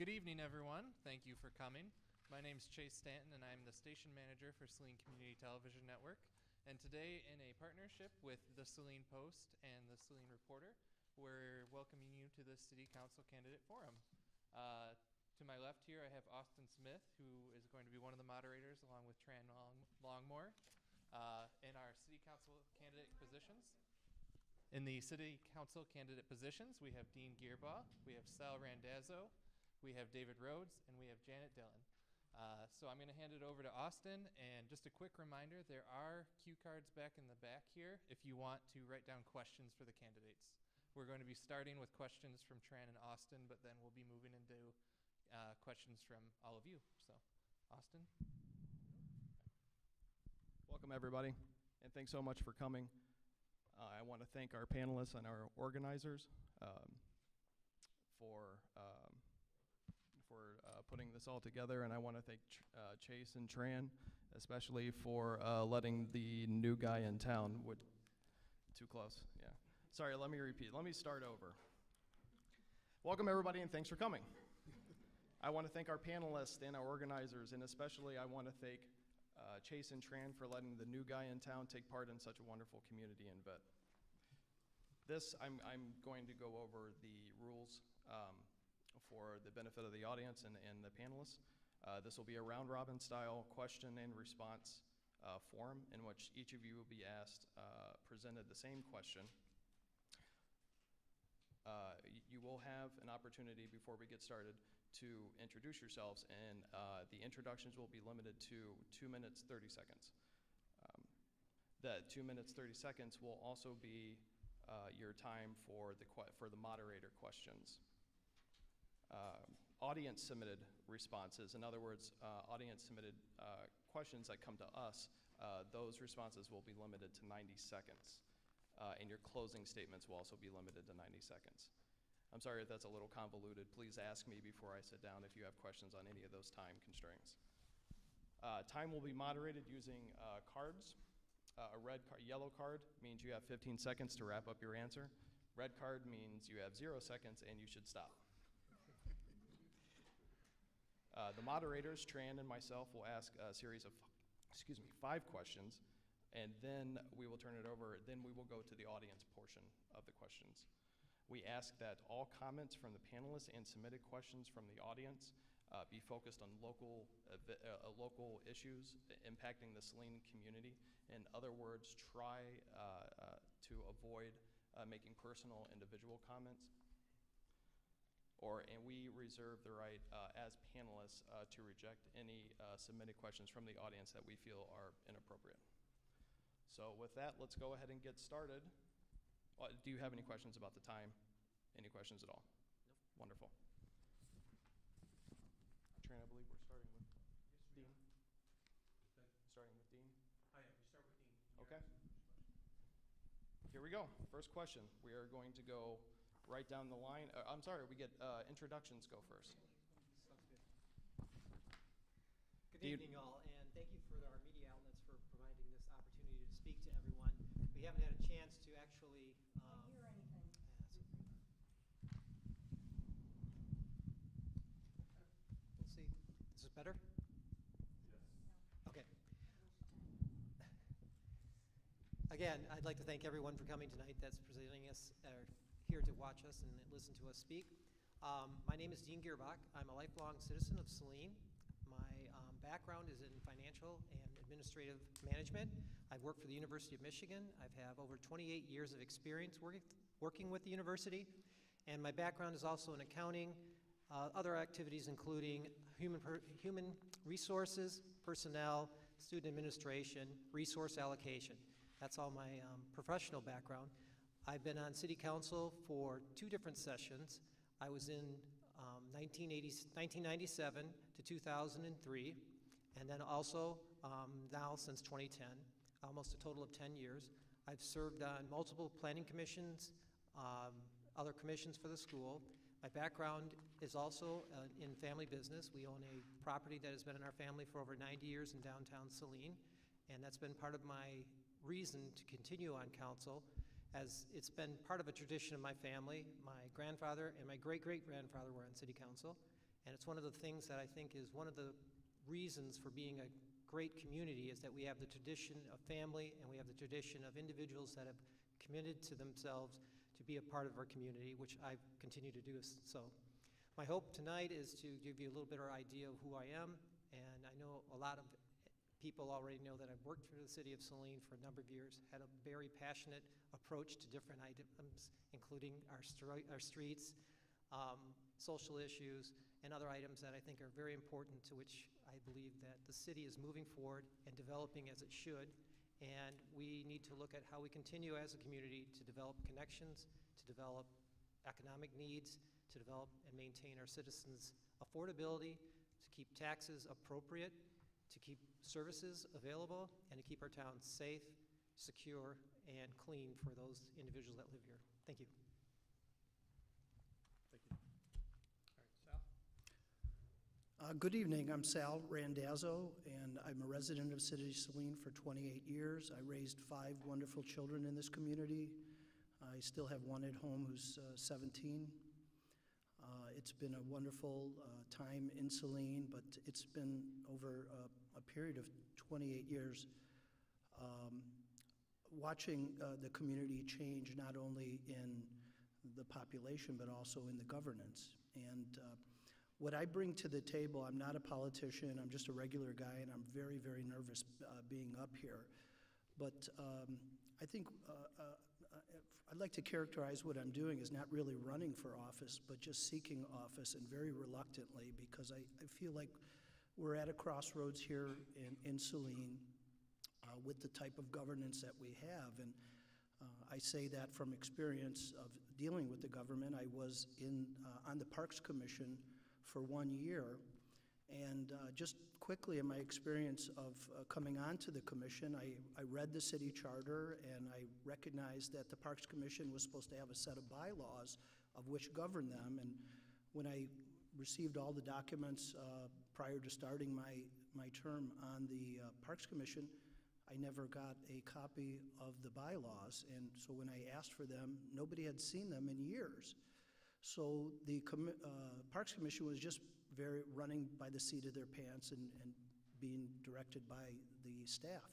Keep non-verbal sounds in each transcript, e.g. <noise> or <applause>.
Good evening, everyone. Thank you for coming. My name is Chase Stanton, and I'm the station manager for Saline Community Television Network. And today, in a partnership with the Saline Post and the Saline Reporter, we're welcoming you to the City Council Candidate Forum. Uh, to my left here, I have Austin Smith, who is going to be one of the moderators, along with Tran Long- Longmoore, uh, in our City Council candidate positions. In the city council candidate positions, we have Dean Girbach, we have Sal Randazzo, we have David Rhodes, and we have Janet Dillon. Uh, so I'm going to hand it over to Austin, and just a quick reminder, there are cue cards back in the back here if you want to write down questions for the candidates. We're going to be starting with questions from Tran and Austin, but then we'll be moving into uh, questions from all of you. So, Austin? Welcome, everybody, and thanks so much for coming. Uh, I want to thank our panelists and our organizers um, for uh, putting this all together, and I want to thank uh, Chase and Tran, especially for uh, letting the new guy in town. Would too close? Yeah. Sorry. Let me repeat. Let me start over. Welcome, everybody, and thanks for coming. I want to thank our panelists and our organizers, and especially I want to thank uh, Chase and Tran for letting the new guy in town take part in such a wonderful community Vet. This, I'm, I'm going to go over the rules um, for the benefit of the audience and, and the panelists. Uh, this will be a round robin style question and response uh, forum in which each of you will be asked, uh, presented the same question. Uh, you will have an opportunity before we get started to introduce yourselves, and uh, the introductions will be limited to two minutes, 30 seconds. Um, That two minutes, 30 seconds will also be uh, your time for the, for the moderator questions. Uh, Audience submitted responses, in other words, uh, audience submitted uh, questions that come to us, uh, those responses will be limited to 90 seconds. Uh, And your closing statements will also be limited to 90 seconds. I'm sorry if that's a little convoluted. Please ask me before I sit down if you have questions on any of those time constraints. Uh, time will be moderated using cards. A red card, yellow card means you have 15 seconds to wrap up your answer. Red card means you have zero seconds and you should stop. Uh, the moderators, Tran and myself, will ask a series of, excuse me, five questions, and then we will turn it over. Then we will go to the audience portion of the questions. We ask that all comments from the panelists and submitted questions from the audience uh, be focused on local, uh, uh, local issues impacting the Saline community. In other words, try uh, to avoid making personal individual comments. Or, and we reserve the right uh, as panelists uh, to reject any uh, submitted questions from the audience that we feel are inappropriate. So with that, let's go ahead and get started. Uh, Do you have any questions about the time? Any questions at all? Nope. Wonderful. Tran, I believe we're starting with Dean. Starting with Dean. Hi, we start with Dean. Okay. Here we go. First question. We are going to go right down the line. Uh, I'm sorry, we get uh, introductions go first. Good. Good Do you- evening, all, and thank you for our media outlets for providing this opportunity to speak to everyone. We haven't had a chance to actually. um, Can't hear anything. yeah, so- We'll see. This is better? Okay. Again, I'd like to thank everyone for coming tonight that's presenting us, or here to watch us and listen to us speak. Um, My name is Dean Girbach. I'm a lifelong citizen of Saline. My um, background is in financial and administrative management. I've worked for the University of Michigan. I've have over 28 years of experience working, working with the university. And my background is also in accounting, uh, other activities including human, human resources, personnel, student administration, resource allocation. That's all my um, professional background. I've been on city council for two different sessions. I was in um, 1997 to 2003, and then also um, now since 2010, almost a total of 10 years. I've served on multiple planning commissions, um, other commissions for the school. My background is also uh, in family business. We own a property that has been in our family for over 90 years in downtown Saline, and that's been part of my reason to continue on council, as it's been part of a tradition of my family. My grandfather and my great-great-grandfather were on city council, And it's one of the things that I think is one of the reasons for being a great community is that we have the tradition of family and we have the tradition of individuals that have committed to themselves to be a part of our community, which I continue to do so. My hope tonight is to give you a little better idea of who I am, and I know a lot of people already know that I've worked for the city of Saline for a number of years, had a very passionate approach to different items, including our our streets, um, social issues, and other items that I think are very important, to which I believe that the city is moving forward and developing as it should. And we need to look at how we continue as a community to develop connections, to develop economic needs, to develop and maintain our citizens' affordability, to keep taxes appropriate, to keep services available, and to keep our town safe, secure, and clean for those individuals that live here. Thank you. Thank Uh, Good evening, I'm Sal Randazzo, and I'm a resident of City Saline for 28 years. I raised five wonderful children in this community. I still have one at home who's uh, 17. Uh, It's been a wonderful uh, time in Saline, but it's been over uh, a period of 28 years, um, watching uh, the community change not only in the population, but also in the governance. And uh, what I bring to the table, I'm not a politician, I'm just a regular guy, and I'm very, very nervous uh, being up here. But um, I think uh, uh, I'd like to characterize what I'm doing as not really running for office, but just seeking office, and very reluctantly, because I, I feel like we're at a crossroads here in, in Saline uh, with the type of governance that we have. And uh, I say that from experience of dealing with the government. I was in, uh, on the Parks Commission for one year. And uh, just quickly, in my experience of uh, coming onto the commission, I, I read the city charter and I recognized that the Parks Commission was supposed to have a set of bylaws of which govern them. And when I received all the documents uh, prior to starting my, my term on the uh, Parks Commission, I never got a copy of the bylaws. And so when I asked for them, nobody had seen them in years. So the uh, Parks Commission was just very, running by the seat of their pants and, and being directed by the staff.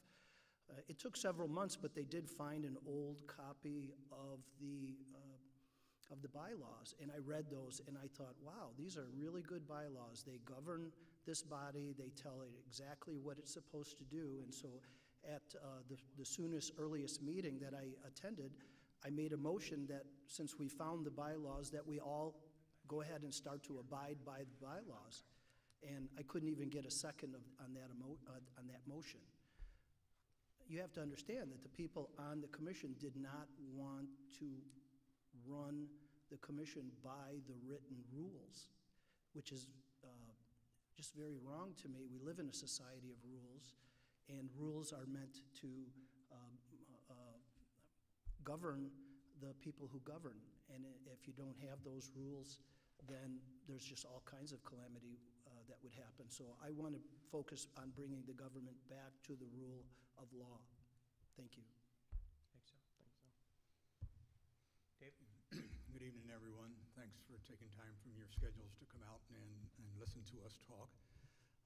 Uh, It took several months, but they did find an old copy of the, uh, of the bylaws. And I read those, and I thought, wow, these are really good bylaws. They govern this body, they tell it exactly what it's supposed to do. And so at uh, the the soonest, earliest meeting that I attended, I made a motion that, since we found the bylaws, that we all go ahead and start to abide by the bylaws. And I couldn't even get a second of, on that emo, uh, on that motion. You have to understand that the people on the commission did not want to run the commission by the written rules, which is uh, just very wrong to me. We live in a society of rules, and rules are meant to um, uh, govern the people who govern. And if you don't have those rules, then there's just all kinds of calamity uh, that would happen. So I want to focus on bringing the government back to the rule of law. Thank you. Thanks, Sal. Dave? Good evening, everyone. Thanks for taking time from your schedules to come out and, and listen to us talk.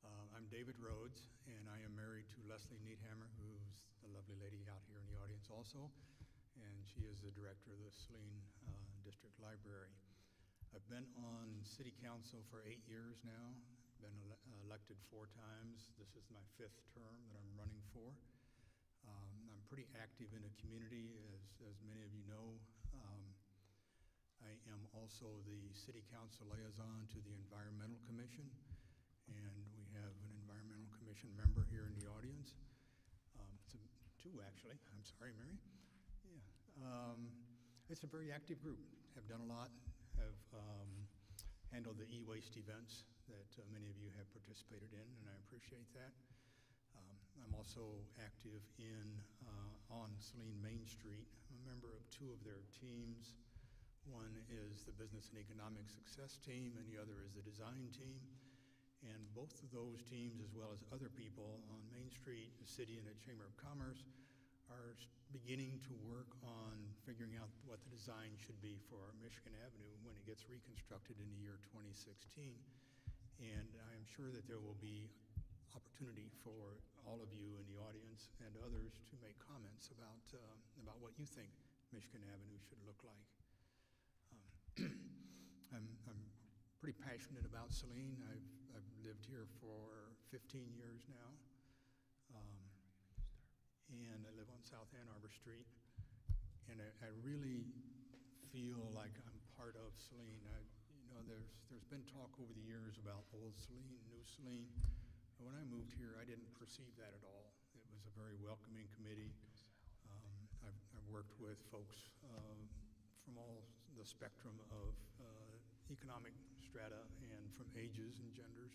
Uh, I'm David Rhodes, and I am married to Leslie Needhammer, who's the lovely lady out here in the audience also, and she is the director of the Saline uh, District Library. I've been on city council for eight years now, been ele- elected four times. This is my fifth term that I'm running for. Um, I'm pretty active in the community, as, as many of you know. I am also the city council liaison to the Environmental Commission, and we have an Environmental Commission member here in the audience. Um, a- Two, actually. I'm sorry, Mary. Yeah. Um, It's a very active group. Have done a lot, have um, handled the e-waste events that uh, many of you have participated in, and I appreciate that. Um, I'm also active in, uh, on Saline Main Street. I'm a member of two of their teams. One is the Business and Economic Success Team, and the other is the Design Team. And both of those teams, as well as other people on Main Street, the city, and the Chamber of Commerce, are beginning to work on figuring out what the design should be for Michigan Avenue when it gets reconstructed in the year 2016. And I am sure that there will be opportunity for all of you in the audience and others to make comments about, uh, about what you think Michigan Avenue should look like. Um, I'm, I'm pretty passionate about Saline. I've, I've lived here for 15 years now. Um, and I live on South Ann Arbor Street. And I, I really feel like I'm part of Saline. I, you know, there's, there's been talk over the years about old Saline, new Saline. When I moved here, I didn't perceive that at all. It was a very welcoming committee. Um, I've, I've worked with folks uh, from all the spectrum of uh, economic strata and from ages and genders.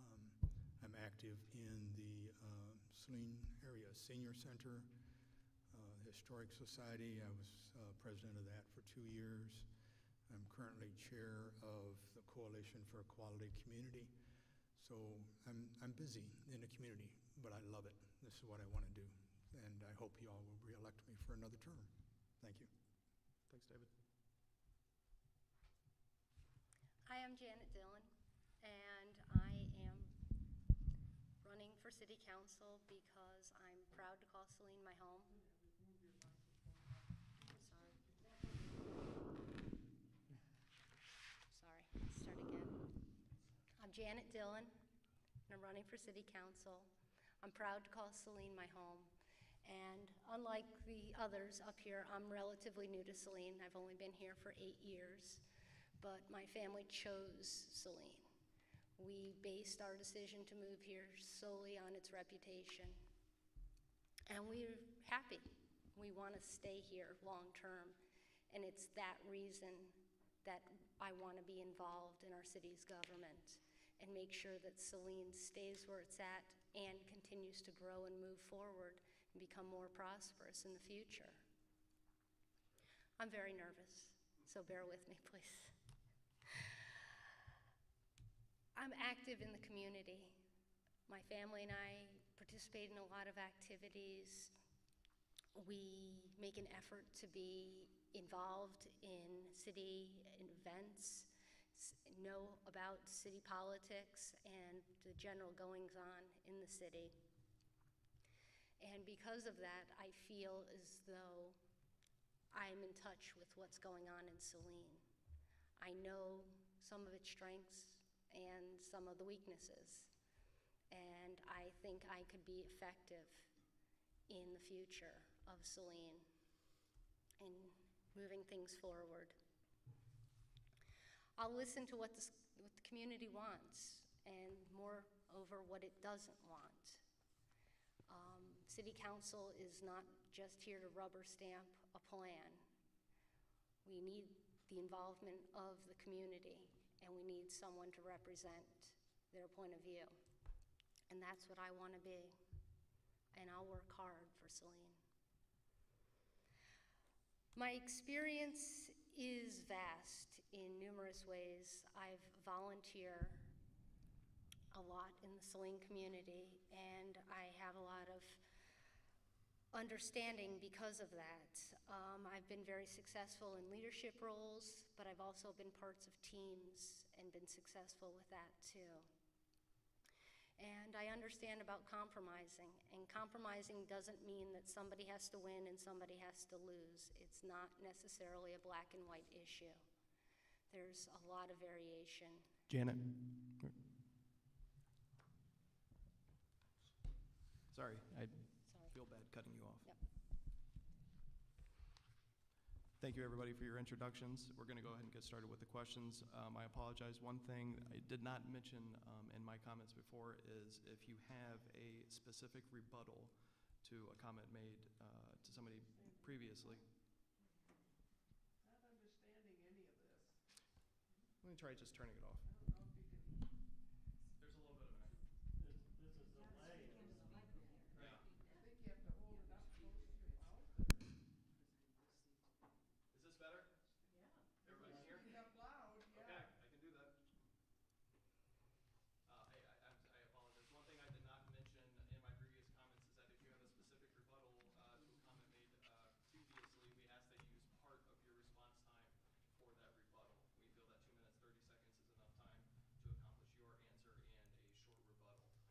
Um, I'm active in the uh, Saline Area Senior Center, uh, Historic Society. I was uh, president of that for two years. I'm currently chair of the Coalition for a Quality Community. So I'm, I'm busy in the community, but I love it. This is what I want to do. And I hope you all will reelect me for another term. Thank you. Thanks, David. Hi, I'm Janet Dillon, and I am running for city council because I'm proud to call Saline my home. Sorry. Sorry, start again. I'm Janet Dillon, and I'm running for city council. I'm proud to call Saline my home. And unlike the others up here, I'm relatively new to Saline. I've only been here for eight years but my family chose Saline. We based our decision to move here solely on its reputation. And we're happy. We want to stay here long term. And it's that reason that I want to be involved in our city's government and make sure that Saline stays where it's at and continues to grow and move forward and become more prosperous in the future. I'm very nervous, so bear with me, please. I'm active in the community. My family and I participate in a lot of activities. We make an effort to be involved in city events, know about city politics and the general goings on in the city. And because of that, I feel as though I'm in touch with what's going on in Saline. I know some of its strengths and some of the weaknesses. And I think I could be effective in the future of Saline in moving things forward. I'll listen to what the, what the community wants and moreover what it doesn't want. Um, City council is not just here to rubber stamp a plan. We need the involvement of the community, and we need someone to represent their point of view. And that's what I want to be. And I'll work hard for Saline. My experience is vast in numerous ways. I've volunteered a lot in the Saline community, and I have a lot of understanding because of that. Um, I've been very successful in leadership roles, but I've also been parts of teams and been successful with that too. And I understand about compromising, and compromising doesn't mean that somebody has to win and somebody has to lose. It's not necessarily a black and white issue. There's a lot of variation. Janet? Sorry, I Sorry. Feel bad cutting you off. Yep. Thank you, everybody, for your introductions. We're going to go ahead and get started with the questions. Um, I apologize, one thing I did not mention um, in my comments before is if you have a specific rebuttal to a comment made uh, to somebody previously. Not understanding any of this. Let me try just turning it off. I don't know if you can, There's a little bit of an echo. this, this is a delay. Yeah. I think you have to hold it up close to your mouth. Is this better? Yeah. Everybody can hear? Speak up loud, Okay, yeah. I can do that. Uh, I, I, I'm- I apologize. One thing I did not mention in my previous comments is that if you have a specific rebuttal, uh, to a comment made, uh, previously, we ask that you use part of your response time for that rebuttal. We feel that two minutes, thirty seconds is enough time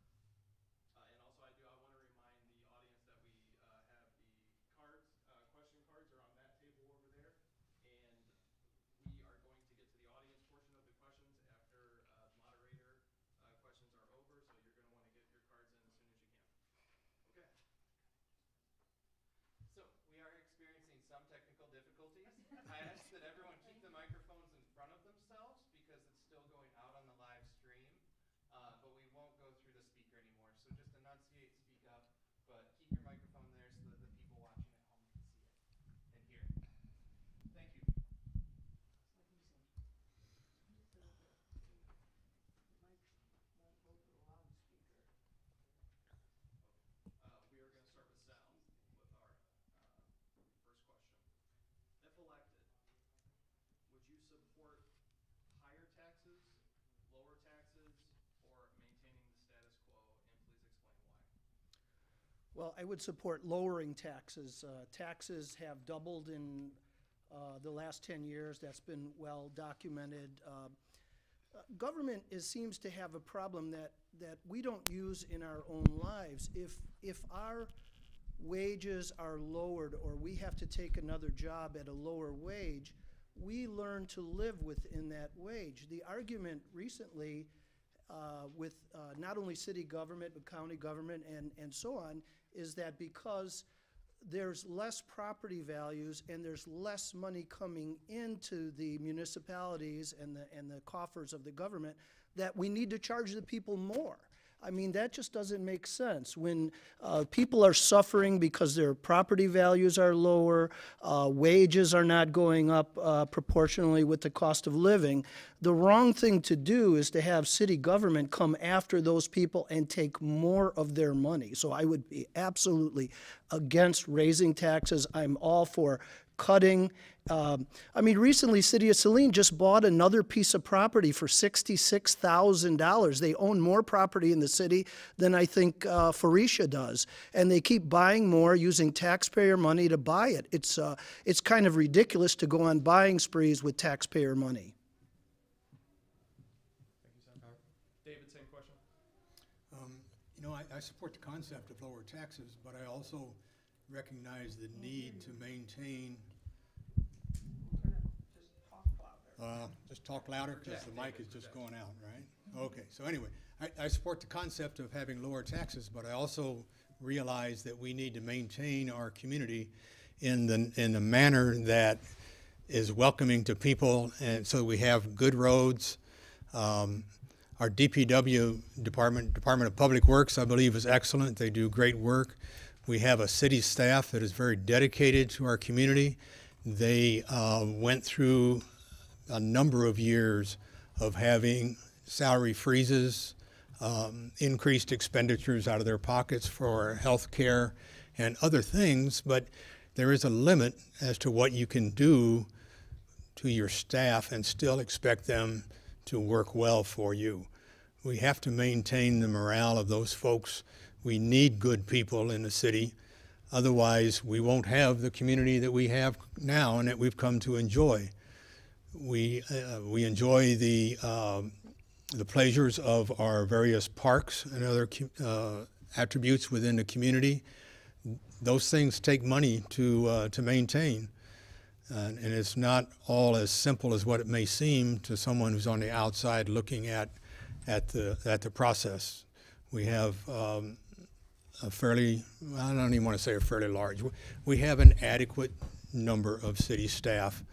Well, I would support lowering taxes. Uh, Taxes have doubled in uh, the last 10 years. That's been well documented. Uh, uh, Government is, seems to have a problem that, that we don't use in our own lives. If, if our wages are lowered or we have to take another job at a lower wage, we learn to live within that wage. The argument recently uh, with uh, not only city government, but county government and, and so on, is that because there's less property values and there's less money coming into the municipalities and the, and the coffers of the government, that we need to charge the people more. I mean, that just doesn't make sense. When uh, people are suffering because their property values are lower, uh, wages are not going up uh, proportionally with the cost of living, the wrong thing to do is to have city government come after those people and take more of their money. So I would be absolutely against raising taxes. I'm all for cutting. Um, I mean, recently, City of Saline just bought another piece of property for sixty-six thousand dollars. They own more property in the city than I think uh, Faurecia does, and they keep buying more using taxpayer money to buy it. It's uh, it's kind of ridiculous to go on buying sprees with taxpayer money. David, same question? Um, You know, I, I support the concept of lower taxes, but I also recognize the need to maintain, Just talk louder. Uh, just talk louder, because the mic is just going out, right? Okay, so anyway, I, I support the concept of having lower taxes, but I also realize that we need to maintain our community in the, in the manner that is welcoming to people, and so we have good roads. Um, Our DPW Department, Department of Public Works, I believe, is excellent. They do great work. We have a city staff that is very dedicated to our community. They uh, went through a number of years of having salary freezes, um, increased expenditures out of their pockets for health care and other things, but there is a limit as to what you can do to your staff and still expect them to work well for you. We have to maintain the morale of those folks. We need good people in the city. Otherwise, we won't have the community that we have now and that we've come to enjoy. We, uh, we enjoy the, um, the pleasures of our various parks and other uh, attributes within the community. Those things take money to, uh, to maintain. And, and it's not all as simple as what it may seem to someone who's on the outside looking at, at, the, at the process. We have um, a fairly, I don't even want to say a fairly large, we have an adequate number of city staff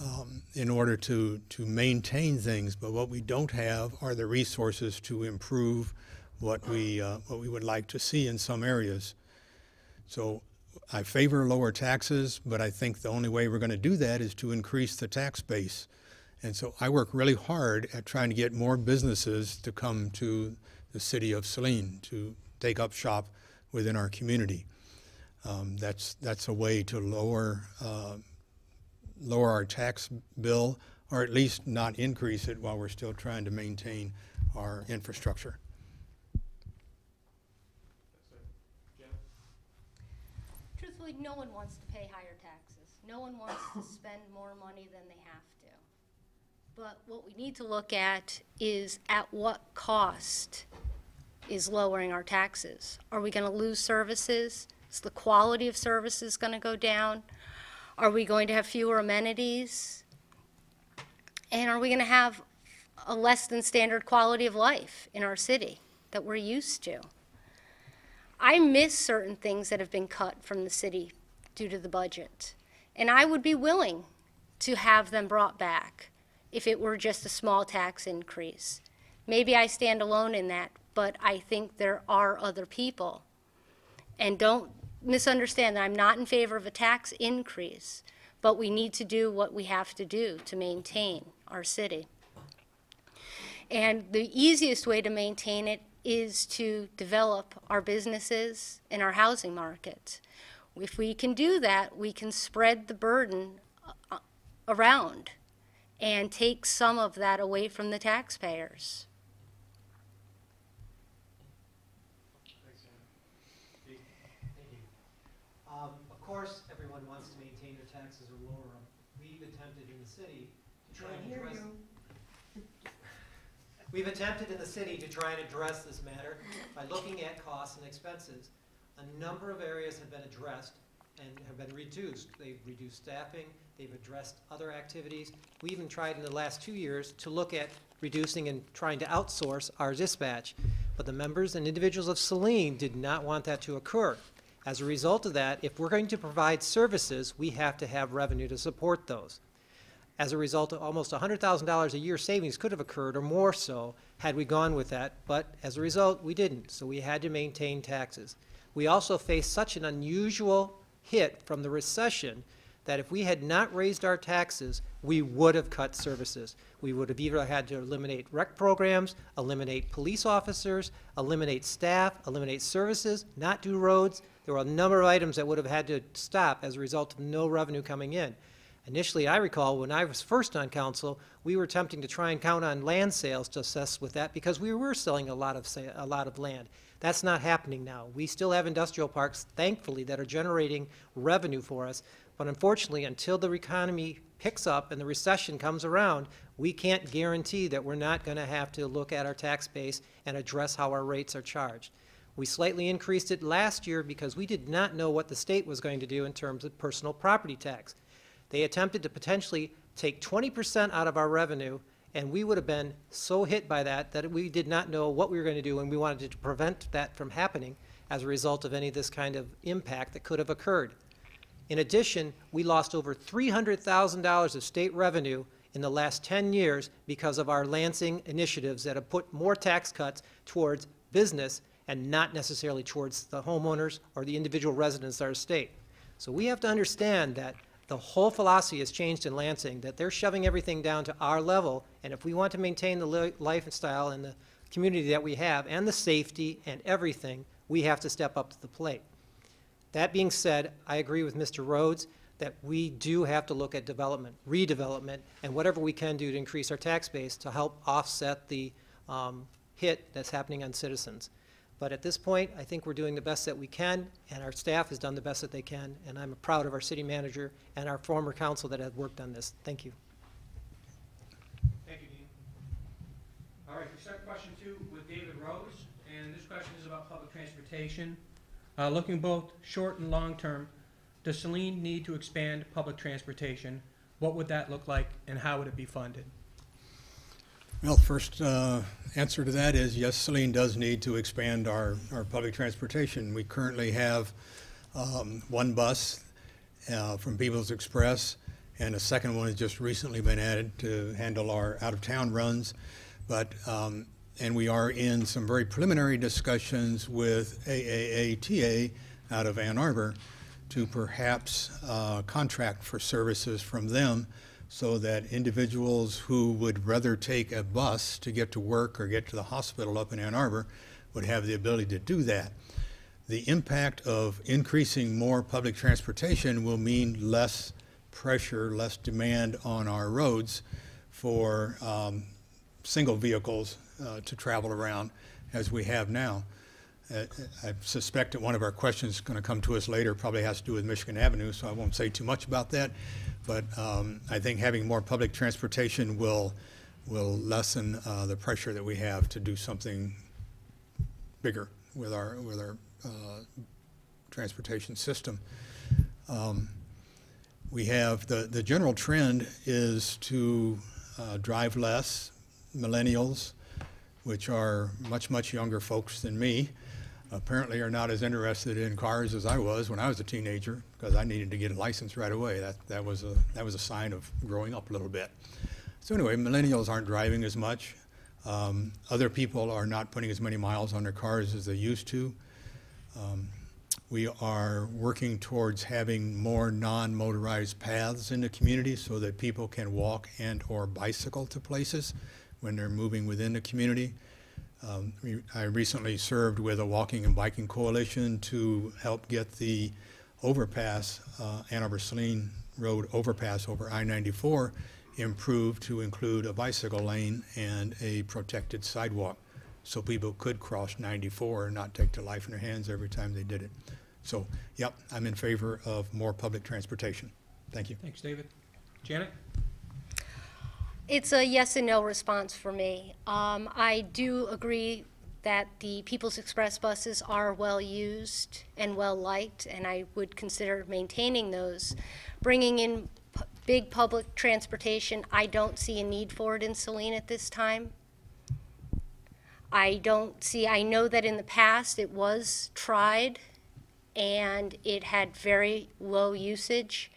um, in order to, to maintain things, but what we don't have are the resources to improve what we, uh, what we would like to see in some areas. So I favor lower taxes, but I think the only way we're going to do that is to increase the tax base. And so I work really hard at trying to get more businesses to come to the city of Saline to take up shop within our community. Um, that's that's a way to lower uh, lower our tax bill, or at least not increase it while we're still trying to maintain our infrastructure. Truthfully, no one wants to pay higher taxes. No one wants to spend more money than they have to. But what we need to look at is at what cost is lowering our taxes? Are we going to lose services? Is the quality of services going to go down? Are we going to have fewer amenities? And are we going to have a less than standard quality of life in our city that we're used to? I miss certain things that have been cut from the city due to the budget. And I would be willing to have them brought back if it were just a small tax increase. Maybe I stand alone in that, but I think there are other people. And don't misunderstand that I'm not in favor of a tax increase, but we need to do what we have to do to maintain our city. And the easiest way to maintain it is to develop our businesses and our housing market. If we can do that, we can spread the burden uh, around and take some of that away from the taxpayers. Course, everyone wants to maintain their taxes or lower them. We've attempted in the city to try and address. <laughs> We've attempted in the city to try and address this matter by looking at costs and expenses. A number of areas have been addressed and have been reduced. They've reduced staffing, they've addressed other activities. We even tried in the last two years to look at reducing and trying to outsource our dispatch. But the members and individuals of Saline did not want that to occur. As a result of that, if we're going to provide services, we have to have revenue to support those. As a result, almost $100,000 a year savings could have occurred, or more so, had we gone with that, but as a result, we didn't, so we had to maintain taxes. We also faced such an unusual hit from the recession that if we had not raised our taxes, we would have cut services. We would have either had to eliminate rec programs, eliminate police officers, eliminate staff, eliminate services, not do roads. There were a number of items that would have had to stop as a result of no revenue coming in. Initially, I recall when I was first on council, we were attempting to try and count on land sales to assess with that because we were selling a lot of a lot of land. That's not happening now. We still have industrial parks, thankfully, that are generating revenue for us. But unfortunately, until the economy picks up and the recession comes around, we can't guarantee that we're not going to have to look at our tax base and address how our rates are charged. We slightly increased it last year because we did not know what the state was going to do in terms of personal property tax. They attempted to potentially take 20% out of our revenue, and we would have been so hit by that that we did not know what we were going to do, and we wanted to prevent that from happening as a result of any of this kind of impact that could have occurred. In addition, we lost over $300,000 of state revenue in the last 10 years because of our Lansing initiatives that have put more tax cuts towards business and not necessarily towards the homeowners or the individual residents of our state. So we have to understand that the whole philosophy has changed in Lansing, that they're shoving everything down to our level, and if we want to maintain the li- lifestyle and the community that we have, and the safety and everything, we have to step up to the plate. That being said, I agree with Mr. Rhodes that we do have to look at development, redevelopment, and whatever we can do to increase our tax base to help offset the um, hit that's happening on citizens. But at this point, I think we're doing the best that we can, and our staff has done the best that they can, and I'm proud of our city manager and our former council that have worked on this. Thank you. Thank you, Dean. All right, we start question two with David Rhodes, and this question is about public transportation. Uh, looking both short and long-term, does Saline need to expand public transportation? What would that look like, and how would it be funded? Well, first uh, answer to that is yes, Saline does need to expand our, our public transportation. We currently have um, one bus uh, from People's Express, and a second one has just recently been added to handle our out-of-town runs. But, um, and we are in some very preliminary discussions with AAATA out of Ann Arbor to perhaps uh, contract for services from them so that individuals who would rather take a bus to get to work or get to the hospital up in Ann Arbor would have the ability to do that. The impact of increasing more public transportation will mean less pressure, less demand on our roads for um, single vehicles uh, to travel around as we have now. Uh, I suspect that one of our questions is going to come to us later, probably has to do with Michigan Avenue, so I won't say too much about that. But um, I think having more public transportation will, will lessen uh, the pressure that we have to do something bigger with our, with our uh, transportation system. Um, We have, the, the general trend is to uh, drive less. Millennials, which are much, much younger folks than me, apparently are not as interested in cars as I was when I was a teenager, because I needed to get a license right away. That, that was a, that was a sign of growing up a little bit. So anyway, millennials aren't driving as much. Um, Other people are not putting as many miles on their cars as they used to. Um, We are working towards having more non-motorized paths in the community so that people can walk and/or bicycle to places when they're moving within the community. Um, I recently served with a walking and biking coalition to help get the overpass, uh, Ann Arbor Saline Road overpass over I-94 improved to include a bicycle lane and a protected sidewalk, so people could cross 94 and not take their life in their hands every time they did it. So, yep, I'm in favor of more public transportation. Thank you. Thanks, David. Janet? It's a yes and no response for me. Um, I do agree that the People's Express buses are well-used and well-liked, and I would consider maintaining those. Bringing in big public transportation, I don't see a need for it in Saline at this time. I don't see, I know that in the past it was tried, and it had very low usage.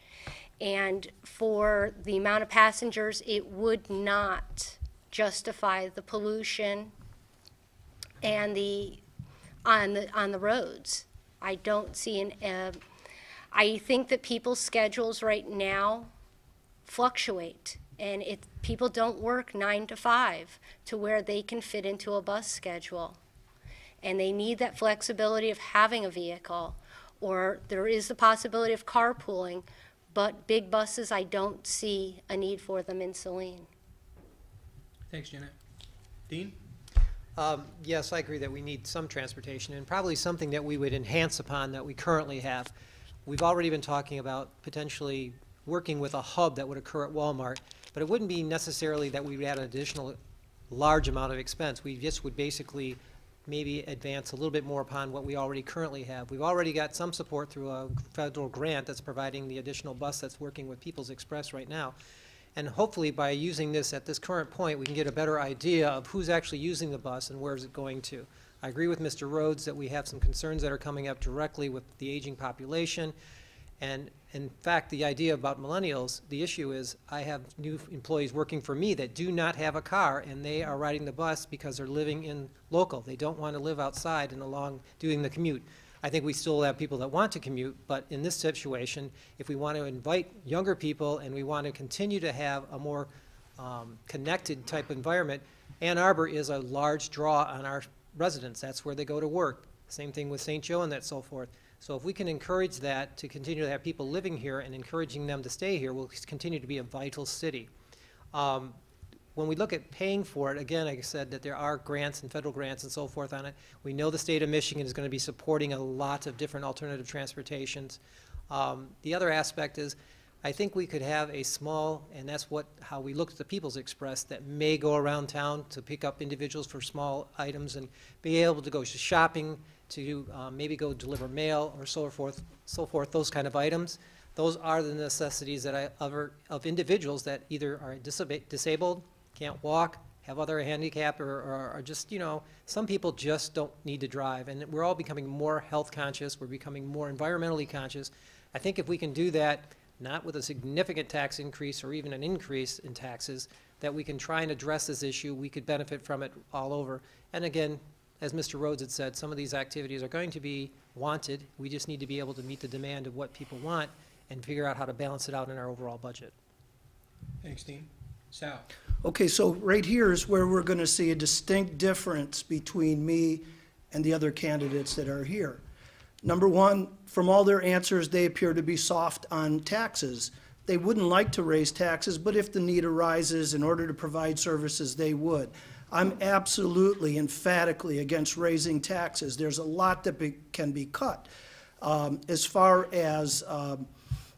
And for the amount of passengers, it would not justify the pollution and the, on the, on the roads. I don't see an, uh, I think that people's schedules right now fluctuate. And it, people don't work nine to five to where they can fit into a bus schedule. And they need that flexibility of having a vehicle. Or there is the possibility of carpooling, but big buses, I don't see a need for them in Saline. Thanks, Janet. Dean? Um, Yes, I agree that we need some transportation, and probably something that we would enhance upon that we currently have. We've already been talking about potentially working with a hub that would occur at Walmart, but it wouldn't be necessarily that we would add an additional large amount of expense. We just would basically maybe advance a little bit more upon what we already currently have. We've already got some support through a federal grant that's providing the additional bus that's working with People's Express right now. And hopefully, by using this at this current point, we can get a better idea of who's actually using the bus and where is it going to. I agree with Mr. Rhodes that we have some concerns that are coming up directly with the aging population. And in fact, the idea about millennials, the issue is I have new employees working for me that do not have a car and they are riding the bus because they're living in local. They don't want to live outside and along doing the commute. I think we still have people that want to commute, but in this situation, if we want to invite younger people and we want to continue to have a more um, connected type environment, Ann Arbor is a large draw on our residents. That's where they go to work. Same thing with St. Joe and that so forth. So if we can encourage that to continue to have people living here and encouraging them to stay here, we'll continue to be a vital city. Um, when we look at paying for it, again, like I said, that there are grants and federal grants and so forth on it. We know the state of Michigan is going to be supporting a lot of different alternative transportations. Um, the other aspect is, I think we could have a small, and that's what how we looked at the People's Express that may go around town to pick up individuals for small items and be able to go shopping, to um, maybe go deliver mail or so forth, so forth, those kind of items. Those are the necessities that I, of, of individuals that either are disabled, can't walk, have other handicap, or, or are just, you know, some people just don't need to drive. And we're all becoming more health conscious, we're becoming more environmentally conscious. I think if we can do that, not with a significant tax increase or even an increase in taxes, that we can try and address this issue, we could benefit from it all over. And again, as Mr. Rhodes had said, some of these activities are going to be wanted. We just need to be able to meet the demand of what people want and figure out how to balance it out in our overall budget. Thanks, Dean. Sal? Okay, so right here is where we're going to see a distinct difference between me and the other candidates that are here. Number one, from all their answers, they appear to be soft on taxes. They wouldn't like to raise taxes, but if the need arises in order to provide services, they would. I'm absolutely emphatically against raising taxes. There's a lot that be, can be cut. Um, as far as, um,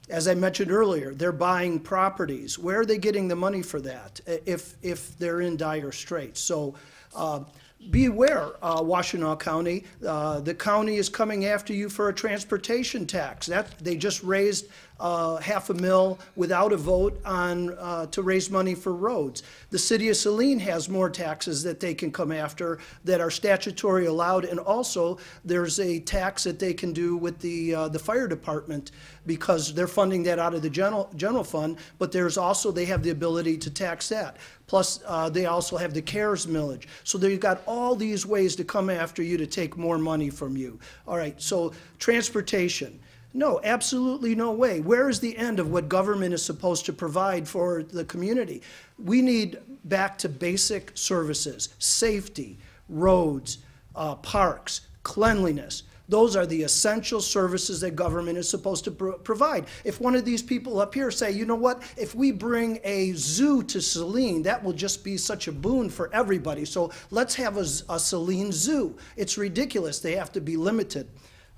as I mentioned earlier, they're buying properties. Where are they getting the money for that if, if they're in dire straits? So uh, be aware, uh, Washtenaw County, uh, the county is coming after you for a transportation tax. That, they just raised uh, half a mil without a vote on, uh, to raise money for roads. The city of Saline has more taxes that they can come after that are statutory allowed, and also there's a tax that they can do with the, uh, the fire department because they're funding that out of the general, general fund, but there's also, they have the ability to tax that. Plus, uh, they also have the CARES millage. So they've got all these ways to come after you to take more money from you. All right, so transportation. No, absolutely no way. Where is the end of what government is supposed to provide for the community? We need back to basic services, safety, roads, uh, parks, cleanliness. Those are the essential services that government is supposed to pro- provide. If one of these people up here say, you know what, if we bring a zoo to Saline, that will just be such a boon for everybody. So let's have a Saline zoo. It's ridiculous. They have to be limited.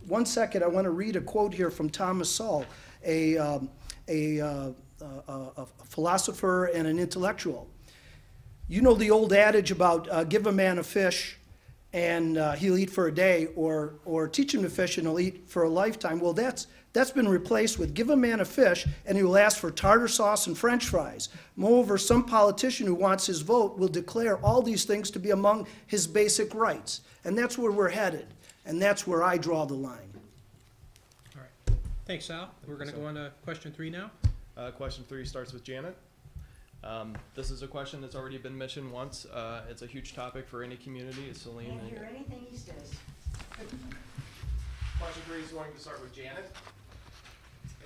One second, I want to read a quote here from Thomas Sowell, a, um, a, uh, a, a philosopher and an intellectual. You know the old adage about uh, give a man a fish and uh, he'll eat for a day, or, or teach him to fish and he'll eat for a lifetime. Well, that's, that's been replaced with give a man a fish and he will ask for tartar sauce and french fries. Moreover, some politician who wants his vote will declare all these things to be among his basic rights. And that's where we're headed. And that's where I draw the line. All right. Thanks, Sal. We're gonna go on to question three now. Uh, question three starts with Janet. Um, this is a question that's already been mentioned once. Uh, it's a huge topic for any community. It's Saline. Can't hear anything he says. Question three is going to start with Janet.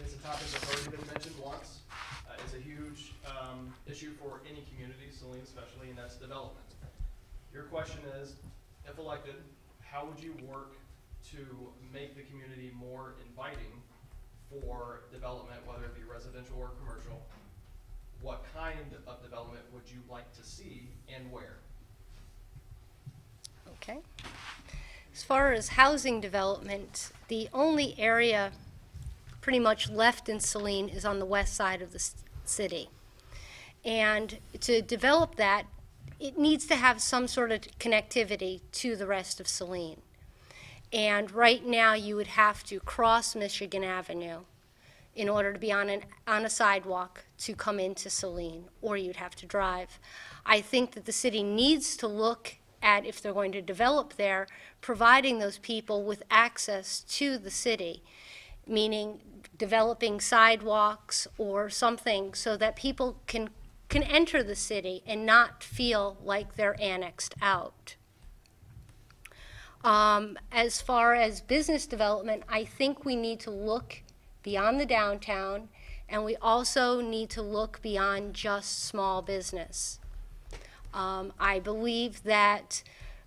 It's a topic that's already been mentioned once. Uh, it's a huge, um, issue for any community, Saline especially, and that's development. Your question is, if elected, how would you work to make the community more inviting for development, whether it be residential or commercial? What kind of development would you like to see and where? Okay. As far as housing development, the only area pretty much left in Saline is on the west side of the city. And to develop that, it needs to have some sort of connectivity to the rest of Saline. And right now, you would have to cross Michigan Avenue in order to be on an, on a sidewalk to come into Saline, or you'd have to drive. I think that the city needs to look at, if they're going to develop there, providing those people with access to the city, meaning developing sidewalks or something so that people can, can enter the city and not feel like they're annexed out. Um, as far as business development, I think we need to look beyond the downtown, and we also need to look beyond just small business. Um, I believe that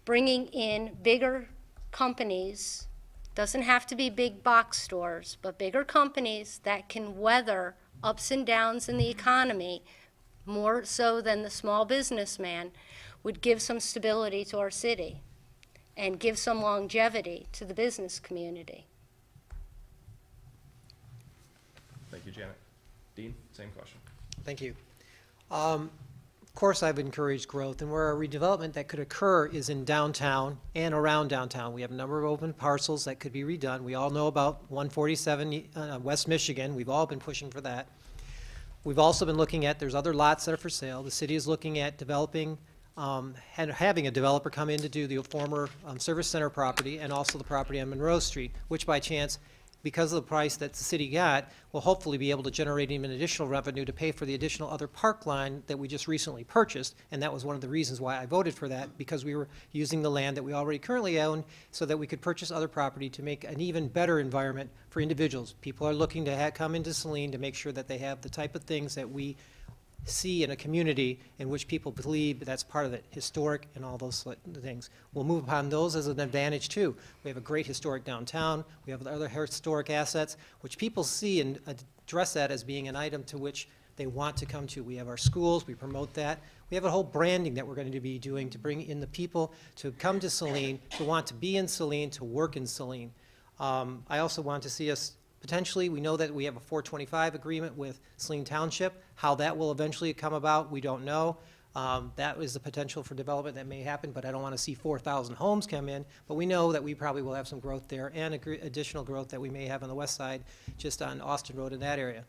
bringing in bigger companies doesn't have to be big box stores, but bigger companies that can weather ups and downs in the economy more so than the small businessman would give some stability to our city and give some longevity to the business community. Thank you, Janet. Dean, same question. Thank you. Um, Of course, I've encouraged growth, and where a redevelopment that could occur is in downtown and around downtown. We have a number of open parcels that could be redone. We all know about 147 uh, West Michigan. We've all been pushing for that. We've also been looking at, there's other lots that are for sale. The city is looking at developing, um, and having a developer come in to do the former um, Service Center property and also the property on Monroe Street, which by chance, because of the price that the city got, will hopefully be able to generate even additional revenue to pay for the additional other park line that we just recently purchased. And that was one of the reasons why I voted for that, because we were using the land that we already currently own so that we could purchase other property to make an even better environment for individuals. People are looking to come into Saline to make sure that they have the type of things that we see in a community in which people believe that's part of it, historic and all those things. We'll move upon those as an advantage too. We have a great historic downtown, we have other historic assets, which people see and address that as being an item to which they want to come to. We have our schools, we promote that. We have a whole branding that we're going to be doing to bring in the people to come to Saline, to want to be in Saline, to work in Saline. Um, I also want to see us potentially, we know that we have a 425 agreement with Saline Township. How that will eventually come about, we don't know. Um, That is the potential for development that may happen, but I don't want to see 4,000 homes come in. But we know that we probably will have some growth there and additional growth that we may have on the west side, just on Austin Road in that area.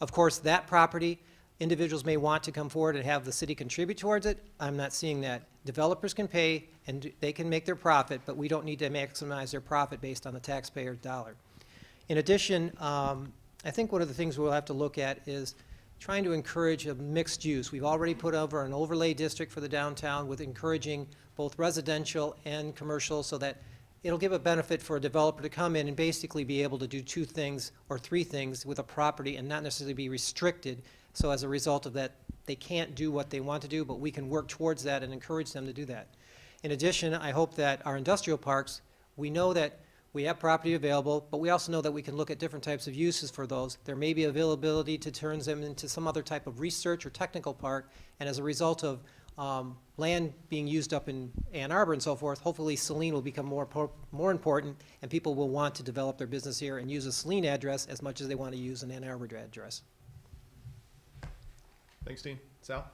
Of course, that property, individuals may want to come forward and have the city contribute towards it. I'm not seeing that. Developers can pay and they can make their profit, but we don't need to maximize their profit based on the taxpayer's dollar. In addition, um, I think one of the things we'll have to look at is trying to encourage a mixed use. We've already put over an overlay district for the downtown with encouraging both residential and commercial so that it'll give a benefit for a developer to come in and basically be able to do two things or three things with a property and not necessarily be restricted. So as a result of that, they can't do what they want to do, but we can work towards that and encourage them to do that. In addition, I hope that our industrial parks, we know that we have property available, but we also know that we can look at different types of uses for those. There may be availability to turn them into some other type of research or technical park, and as a result of um, land being used up in Ann Arbor and so forth, hopefully Saline will become more, more important, and people will want to develop their business here and use a Saline address as much as they want to use an Ann Arbor address. Thanks, Dean. Sal?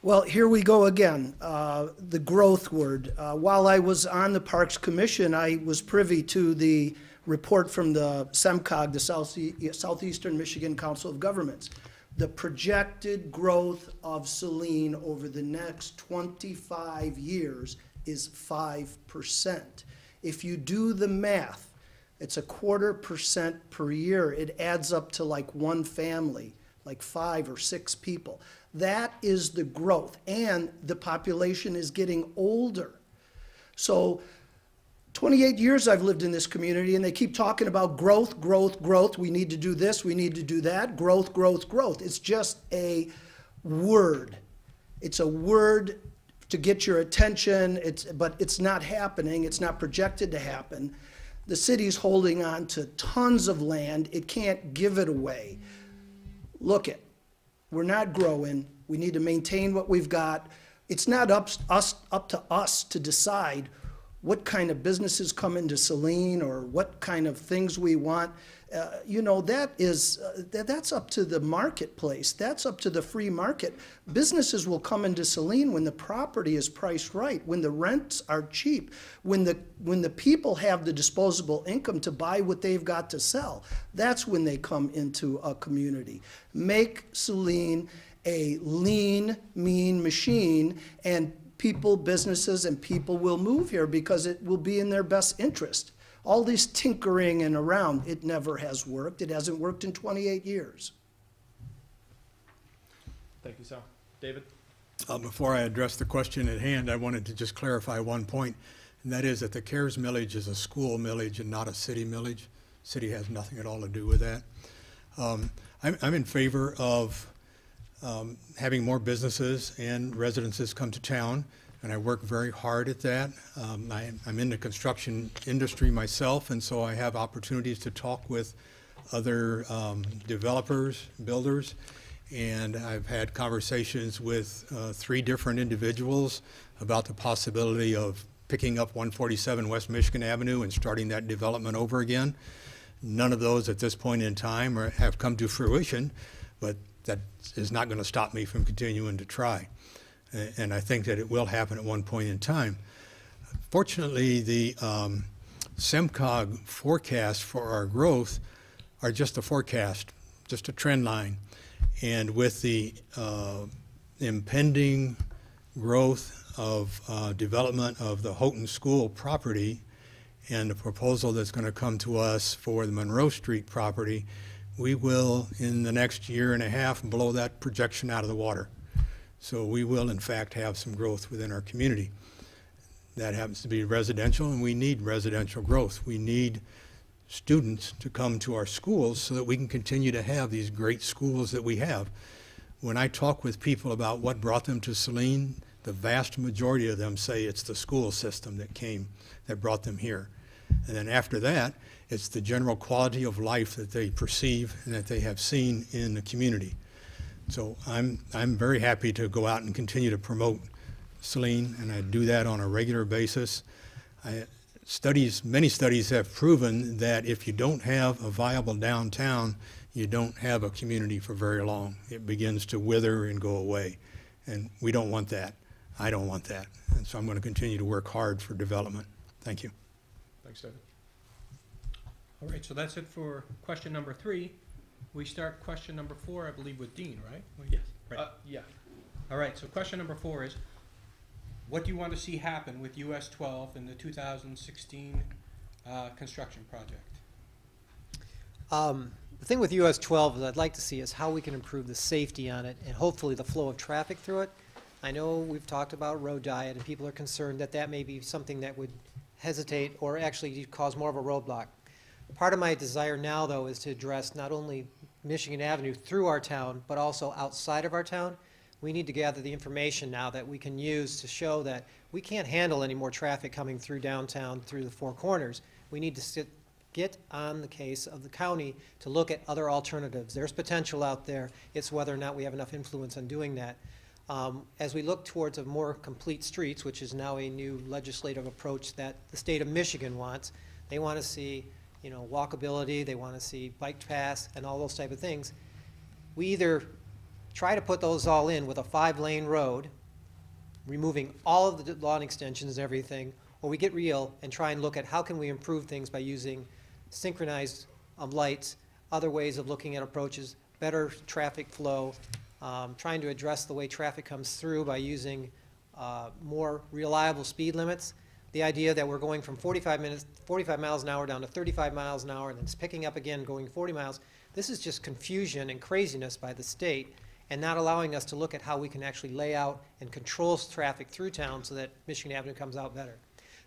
Well, here we go again, uh, the growth word. Uh, While I was on the Parks Commission, I was privy to the report from the SEMCOG, the Southie- Southeastern Michigan Council of Governments. The projected growth of Saline over the next 25 years is 5%. If you do the math, it's a quarter percent per year. It adds up to like one family, like five or six people. That is the growth, and the population is getting older. So 28 years I've lived in this community, and they keep talking about growth, growth, growth. We need to do this, we need to do that. Growth, growth, growth. It's just a word. It's a word to get your attention, it's, but it's not happening. It's not projected to happen. The city's holding on to tons of land. It can't give it away. Look it, we're not growing. We need to maintain what we've got. It's not up, us, up to us to decide what kind of businesses come into Saline or what kind of things we want. Uh, you know, that is, uh, that, that's up to the marketplace. That's up to the free market. Businesses will come into Saline when the property is priced right, when the rents are cheap, when the, when the people have the disposable income to buy what they've got to sell. That's when they come into a community. Make Saline a lean, mean machine, and people, businesses, and people will move here because it will be in their best interest. All this tinkering and around, it never has worked. It hasn't worked in 28 years. Thank you, Sal. David? Uh, Before I address the question at hand, I wanted to just clarify one point, and that is that the CARES millage is a school millage and not a city millage. City has nothing at all to do with that. Um, I'm, I'm in favor of um, having more businesses and residences come to town, and I work very hard at that. Um, I, I'm in the construction industry myself, and so I have opportunities to talk with other um, developers, builders, and I've had conversations with uh, three different individuals about the possibility of picking up 147 West Michigan Avenue and starting that development over again. None of those at this point in time are, have come to fruition, but that is not going to stop me from continuing to try. And I think that it will happen at one point in time. Fortunately, the um, SEMCOG forecasts for our growth are just a forecast, just a trend line. And with the uh, impending growth of uh, development of the Houghton School property and the proposal that's going to come to us for the Monroe Street property, we will, in the next year and a half, blow that projection out of the water. So we will, in fact, have some growth within our community. That happens to be residential, and we need residential growth. We need students to come to our schools so that we can continue to have these great schools that we have. When I talk with people about what brought them to Saline, the vast majority of them say it's the school system that came, that brought them here. And then after that, it's the general quality of life that they perceive and that they have seen in the community. So I'm, I'm very happy to go out and continue to promote Saline, and I do that on a regular basis. I, studies, many studies have proven that if you don't have a viable downtown, you don't have a community for very long. It begins to wither and go away, and we don't want that. I don't want that, and so I'm going to continue to work hard for development. Thank you. Thanks, David. All right, so that's it for question number three. We start question number four, I believe, with Dean, right? Yes. Right. Uh, yeah. All right, so question number four is, what do you want to see happen with US twelve in the two thousand sixteen, uh, construction project? Um, The thing with US 12 that I'd like to see is how we can improve the safety on it and hopefully the flow of traffic through it. I know we've talked about road diet and people are concerned that that may be something that would hesitate or actually cause more of a roadblock. Part of my desire now, though, is to address not only Michigan Avenue through our town, but also outside of our town. We need to gather the information now that we can use to show that we can't handle any more traffic coming through downtown through the four corners. We need to sit, get on the case of the county to look at other alternatives. There's potential out there. It's whether or not we have enough influence on doing that. Um, As we look towards a more complete streets, which is now a new legislative approach that the state of Michigan wants, they want to see, you know, walkability, they want to see bike paths and all those type of things. We either try to put those all in with a five-lane road, removing all of the lawn extensions and everything, or we get real and try and look at how can we improve things by using synchronized um, lights, other ways of looking at approaches, better traffic flow, um, trying to address the way traffic comes through by using uh, more reliable speed limits. The idea that we're going from 45 minutes, 45 miles an hour down to 35 miles an hour, and then it's picking up again, going 40 miles. This is just confusion and craziness by the state, and not allowing us to look at how we can actually lay out and control traffic through town so that Michigan Avenue comes out better.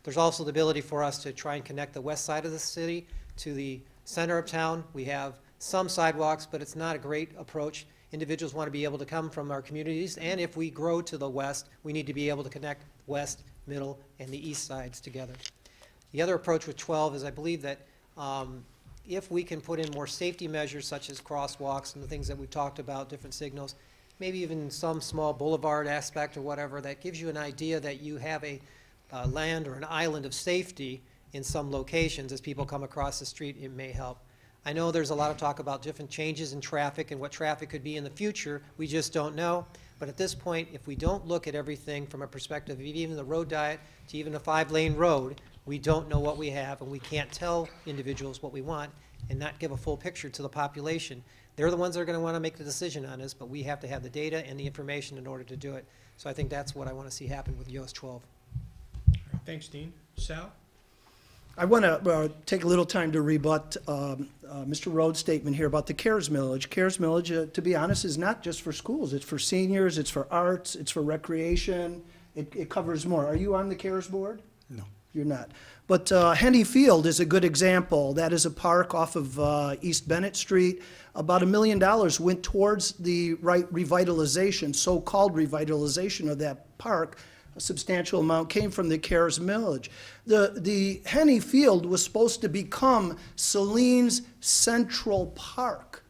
There's also the ability for us to try and connect the west side of the city to the center of town. We have some sidewalks, but it's not a great approach. Individuals want to be able to come from our communities, and if we grow to the west, we need to be able to connect west, middle, and the east sides together. The other approach with 12 is I believe that um, if we can put in more safety measures such as crosswalks and the things that we've talked about, different signals, maybe even some small boulevard aspect or whatever, that gives you an idea that you have a uh, land or an island of safety in some locations as people come across the street, it may help. I know there's a lot of talk about different changes in traffic and what traffic could be in the future. We just don't know. But at this point, if we don't look at everything from a perspective of even the road diet to even a five-lane road, we don't know what we have, and we can't tell individuals what we want and not give a full picture to the population. They're the ones that are going to want to make the decision on this, but we have to have the data and the information in order to do it. So I think that's what I want to see happen with US 12. Thanks, Dean. Sal? I want to take a little time to rebut um, uh, Mr. Rhodes' statement here about the CARES millage. CARES millage, uh, to be honest, is not just for schools. It's for seniors, it's for arts, it's for recreation. It, it covers more. Are you on the CARES board? No. You're not. But uh, Henny Field is a good example. That is a park off of uh, East Bennett Street. About a million dollars went towards the right revitalization, so-called revitalization of that park. A substantial amount came from the CARES millage. The, the Henny Field was supposed to become Saline's Central Park.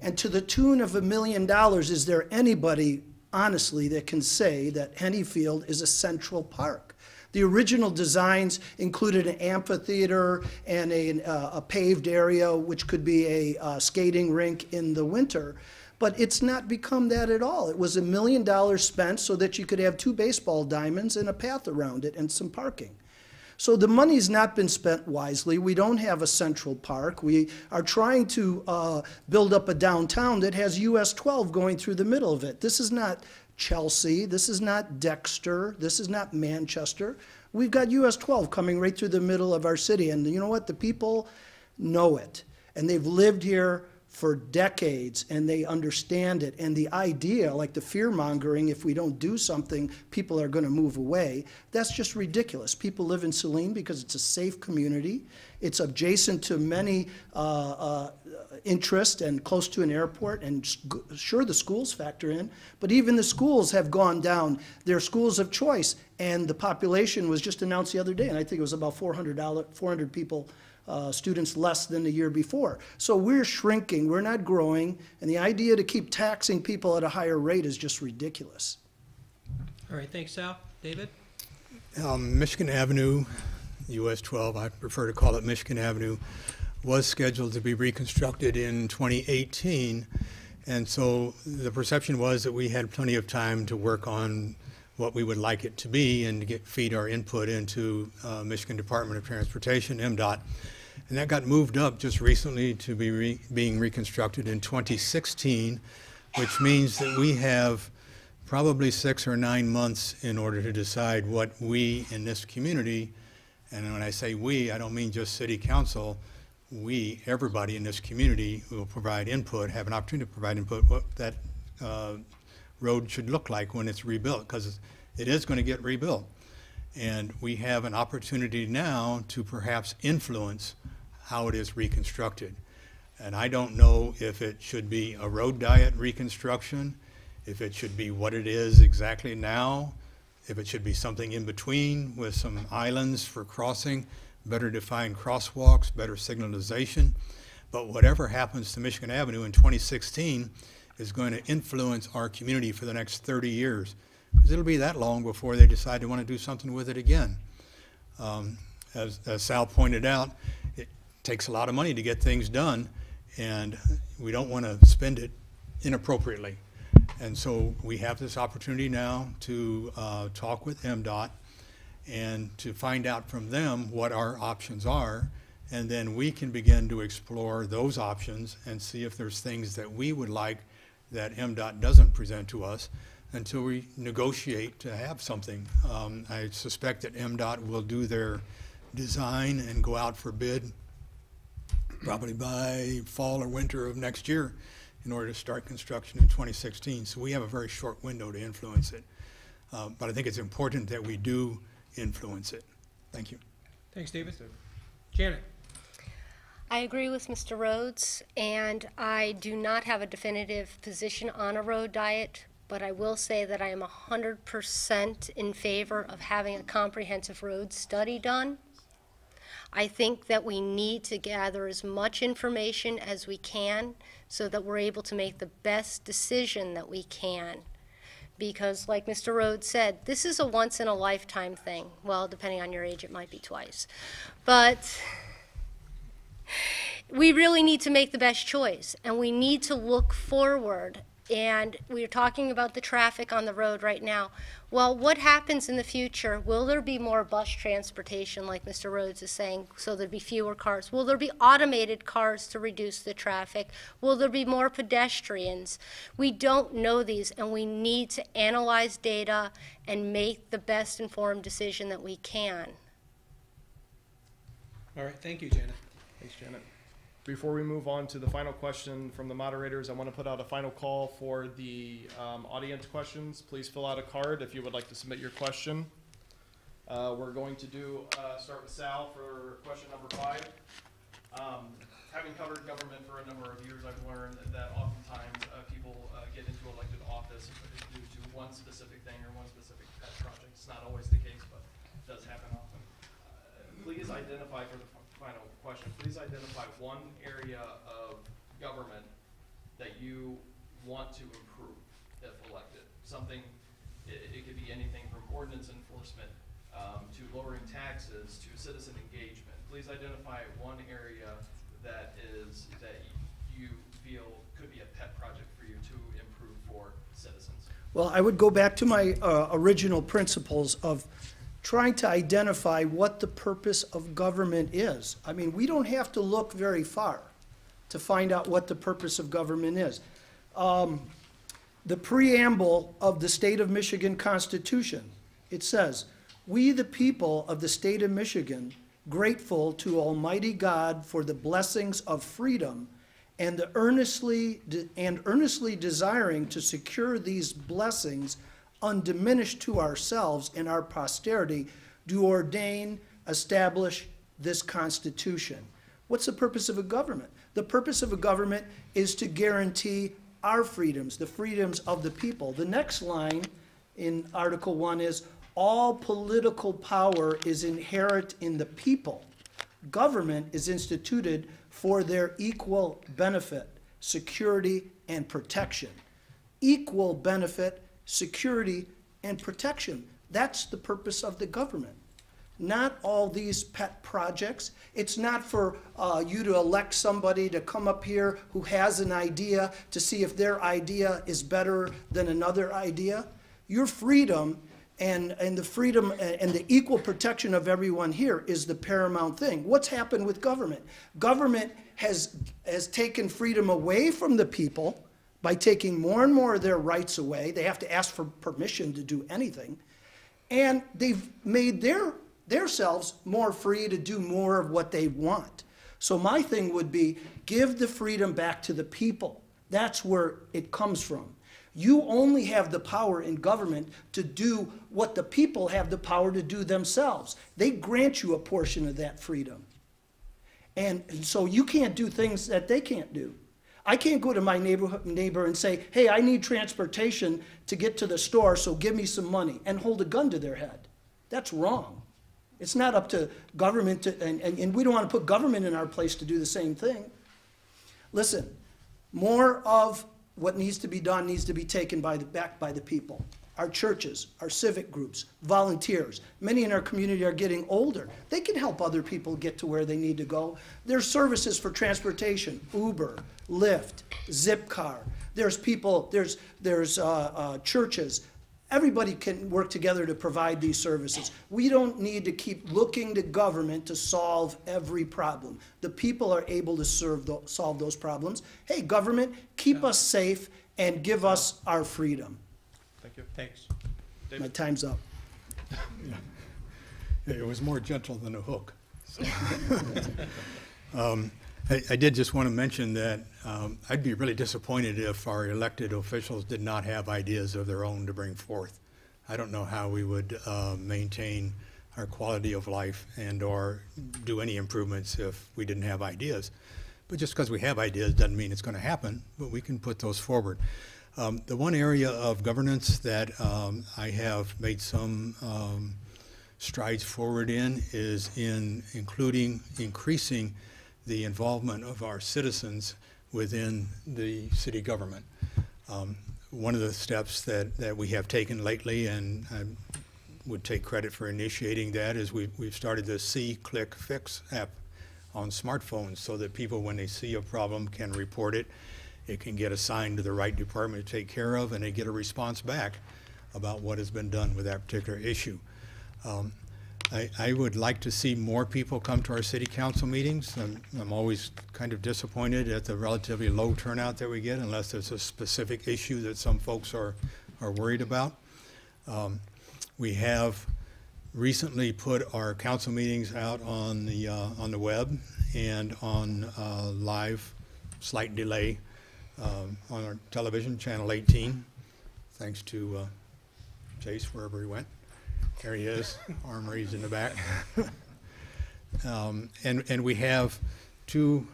And to the tune of a million dollars, is there anybody, honestly, that can say that Henny Field is a central park? The original designs included an amphitheater and a, uh, a paved area, which could be a uh, skating rink in the winter. But it's not become that at all. It was a million dollars spent so that you could have two baseball diamonds and a path around it and some parking. So the money's not been spent wisely. We don't have a central park. We are trying to uh, build up a downtown that has US 12 going through the middle of it. This is not Chelsea. This is not Dexter. This is not Manchester. We've got US 12 coming right through the middle of our city. And you know what? The people know it. And they've lived here for decades and they understand it. And the idea, like the fear mongering, if we don't do something, people are going to move away, that's just ridiculous. People live in Saline because it's a safe community. It's adjacent to many uh, uh, interests and close to an airport, and sure, the schools factor in, but even the schools have gone down. They're schools of choice, and the population was just announced the other day, and I think it was about 400, 400 people uh, students less than the year before. So we're shrinking, we're not growing, and the idea to keep taxing people at a higher rate is just ridiculous. All right, thanks, Sal. David? Um, Michigan Avenue, US 12, I prefer to call it Michigan Avenue, was scheduled to be reconstructed in 2018. And so the perception was that we had plenty of time to work on what we would like it to be and to get, feed our input into uh, Michigan Department of Transportation, MDOT. And that got moved up just recently to be re- being reconstructed in 2016, which means that we have probably six or nine months in order to decide what we in this community, and when I say we, I don't mean just city council, we, everybody in this community will provide input, have an opportunity to provide input, what that uh, road should look like when it's rebuilt, because it is going to get rebuilt. And we have an opportunity now to perhaps influence how it is reconstructed. And I don't know if it should be a road diet reconstruction, if it should be what it is exactly now, if it should be something in between with some islands for crossing, better defined crosswalks, better signalization. But whatever happens to Michigan Avenue in 2016, is going to influence our community for the next 30 years. Because it'll be that long before they decide to want to do something with it again. Um, As as Sal pointed out, it takes a lot of money to get things done, and we don't want to spend it inappropriately. And so we have this opportunity now to uh, talk with MDOT and to find out from them what our options are. And then we can begin to explore those options and see if there's things that we would like that MDOT doesn't present to us until we negotiate to have something. Um, I suspect that MDOT will do their design and go out for bid probably by fall or winter of next year in order to start construction in 2016. So we have a very short window to influence it. Uh, But I think it's important that we do influence it. Thank you. Thanks, David. Janet? I agree with Mr. Rhodes, and I do not have a definitive position on a road diet, but I will say that I am hundred percent in favor of having a comprehensive road study done. I think that we need to gather as much information as we can so that we're able to make the best decision that we can. Because like Mr. Rhodes said, this is a once in a lifetime thing. Well, depending on your age, it might be twice. But we really need to make the best choice and we need to look forward. And we're talking about the traffic on the road right now. Well, what happens in the future? Will there be more bus transportation, like Mr. Rhodes is saying, so there'd be fewer cars? Will there be automated cars to reduce the traffic? Will there be more pedestrians? We don't know these, and we need to analyze data and make the best informed decision that we can. All right, thank you, Janet. Thanks, Janet. Before we move on to the final question from the moderators, I want to put out a final call for the um, audience questions. Please fill out a card if you would like to submit your question. Uh, We're going to do, uh, start with Sal for question number five. Um, Having covered government for a number of years, I've learned that oftentimes uh, people uh, get into elected office due to one specific thing or one specific pet project. It's not always the case, but it does happen often. Uh, Please identify for the question, please identify one area of government that you want to improve if elected. Something, it, it could be anything from ordinance enforcement, um, to lowering taxes, to citizen engagement. Please identify one area that is, that you feel could be a pet project for you to improve for citizens. Well, I would go back to my uh, original principles of trying to identify what the purpose of government is. I mean, we don't have to look very far to find out what the purpose of government is. Um, The preamble of the State of Michigan Constitution, it says, "We, the people of the state of Michigan, grateful to Almighty God for the blessings of freedom and earnestly and earnestly desiring to secure these blessings undiminished to ourselves and our posterity, do ordain, establish this Constitution. What's the purpose of a government? The purpose of a government is to guarantee our freedoms, the freedoms of the people. The next line in Article 1 is all political power is inherent in the people. Government is instituted for their equal benefit, security, and protection. Equal benefit, security, and protection. That's the purpose of the government. Not all these pet projects. It's not for uh, you to elect somebody to come up here who has an idea to see if their idea is better than another idea. Your freedom and, and the freedom and the equal protection of everyone here is the paramount thing. What's happened with government? Government has, has taken freedom away from the people by taking more and more of their rights away. They have to ask for permission to do anything. And they've made their, their selves more free to do more of what they want. So my thing would be give the freedom back to the people. That's where it comes from. You only have the power in government to do what the people have the power to do themselves. They grant you a portion of that freedom. And, and so you can't do things that they can't do. I can't go to my neighbor, neighbor and say, hey, I need transportation to get to the store, so give me some money, and hold a gun to their head. That's wrong. It's not up to government, to, and, and, and we don't want to put government in our place to do the same thing. Listen, more of what needs to be done needs to be taken by the, back by the people. Our churches, our civic groups, volunteers, many in our community are getting older. They can help other people get to where they need to go. There's services for transportation, Uber, Lyft, Zipcar. There's people, there's, there's, uh, uh, churches. Everybody can work together to provide these services. We don't need to keep looking to government to solve every problem. The people are able to serve, tho- solve those problems. Hey, government, keep us safe and give us our freedom. Thank you. Thanks. My time's up. <laughs> It was more gentle than a hook. so. <laughs> Um, I, I did just want to mention that um, I'd be really disappointed if our elected officials did not have ideas of their own to bring forth. I don't know how we would uh, maintain our quality of life and/or do any improvements if we didn't have ideas. But just because we have ideas doesn't mean it's going to happen, but we can put those forward. Um, The one area of governance that um, I have made some um, strides forward in is in including, increasing the involvement of our citizens within the city government. Um, One of the steps that, that we have taken lately, and I would take credit for initiating that, is we've, we've started the See, Click, Fix app on smartphones so that people, when they see a problem, can report it. It can get assigned to the right department to take care of, and they get a response back about what has been done with that particular issue. Um, I, I would like to see more people come to our city council meetings. I'm, I'm always kind of disappointed at the relatively low turnout that we get unless there's a specific issue that some folks are, are worried about. Um, We have recently put our council meetings out on the, uh, on the web and on, uh, live, slight delay, um, on our television, channel eighteen, thanks to, uh, Chase, wherever he went. There he is, <laughs> arm raised in the back. Um, and, and we have two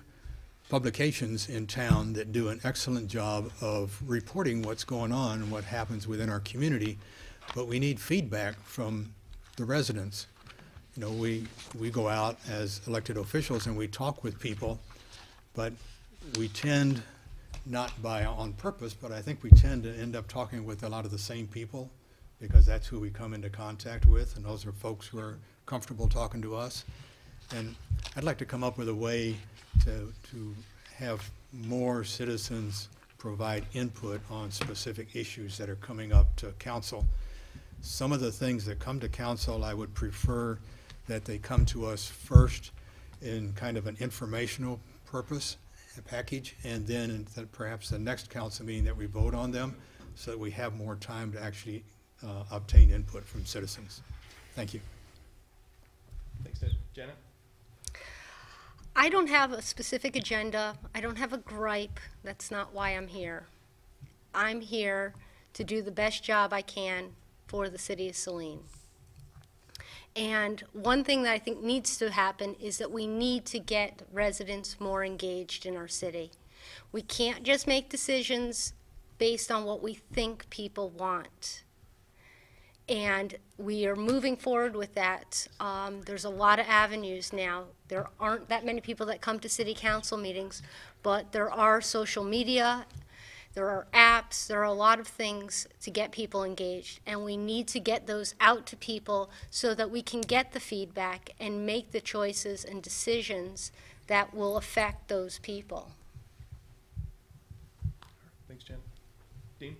publications in town that do an excellent job of reporting what's going on and what happens within our community. But we need feedback from the residents. You know, we, we go out as elected officials and we talk with people, but we tend, not by, on purpose, but I think we tend to end up talking with a lot of the same people because that's who we come into contact with, and those are folks who are comfortable talking to us. And I'd like to come up with a way to, to have more citizens provide input on specific issues that are coming up to council. Some of the things that come to council, I would prefer that they come to us first in kind of an informational purpose, package, and then in the- perhaps the next council meeting that we vote on them, so that we have more time to actually uh, obtain input from citizens. Thank you. Thanks, Ted. Janet? I don't have a specific agenda. I don't have a gripe. That's not why I'm here. I'm here to do the best job I can for the city of Saline. And one thing that I think needs to happen is that we need to get residents more engaged in our city. We can't just make decisions based on what we think people want. And we are moving forward with that. Um, there's a lot of avenues now. There aren't that many people that come to city council meetings, but there are social media, there are apps, there are a lot of things to get people engaged. And we need to get those out to people so that we can get the feedback and make the choices and decisions that will affect those people. Thanks, Janet. Dean?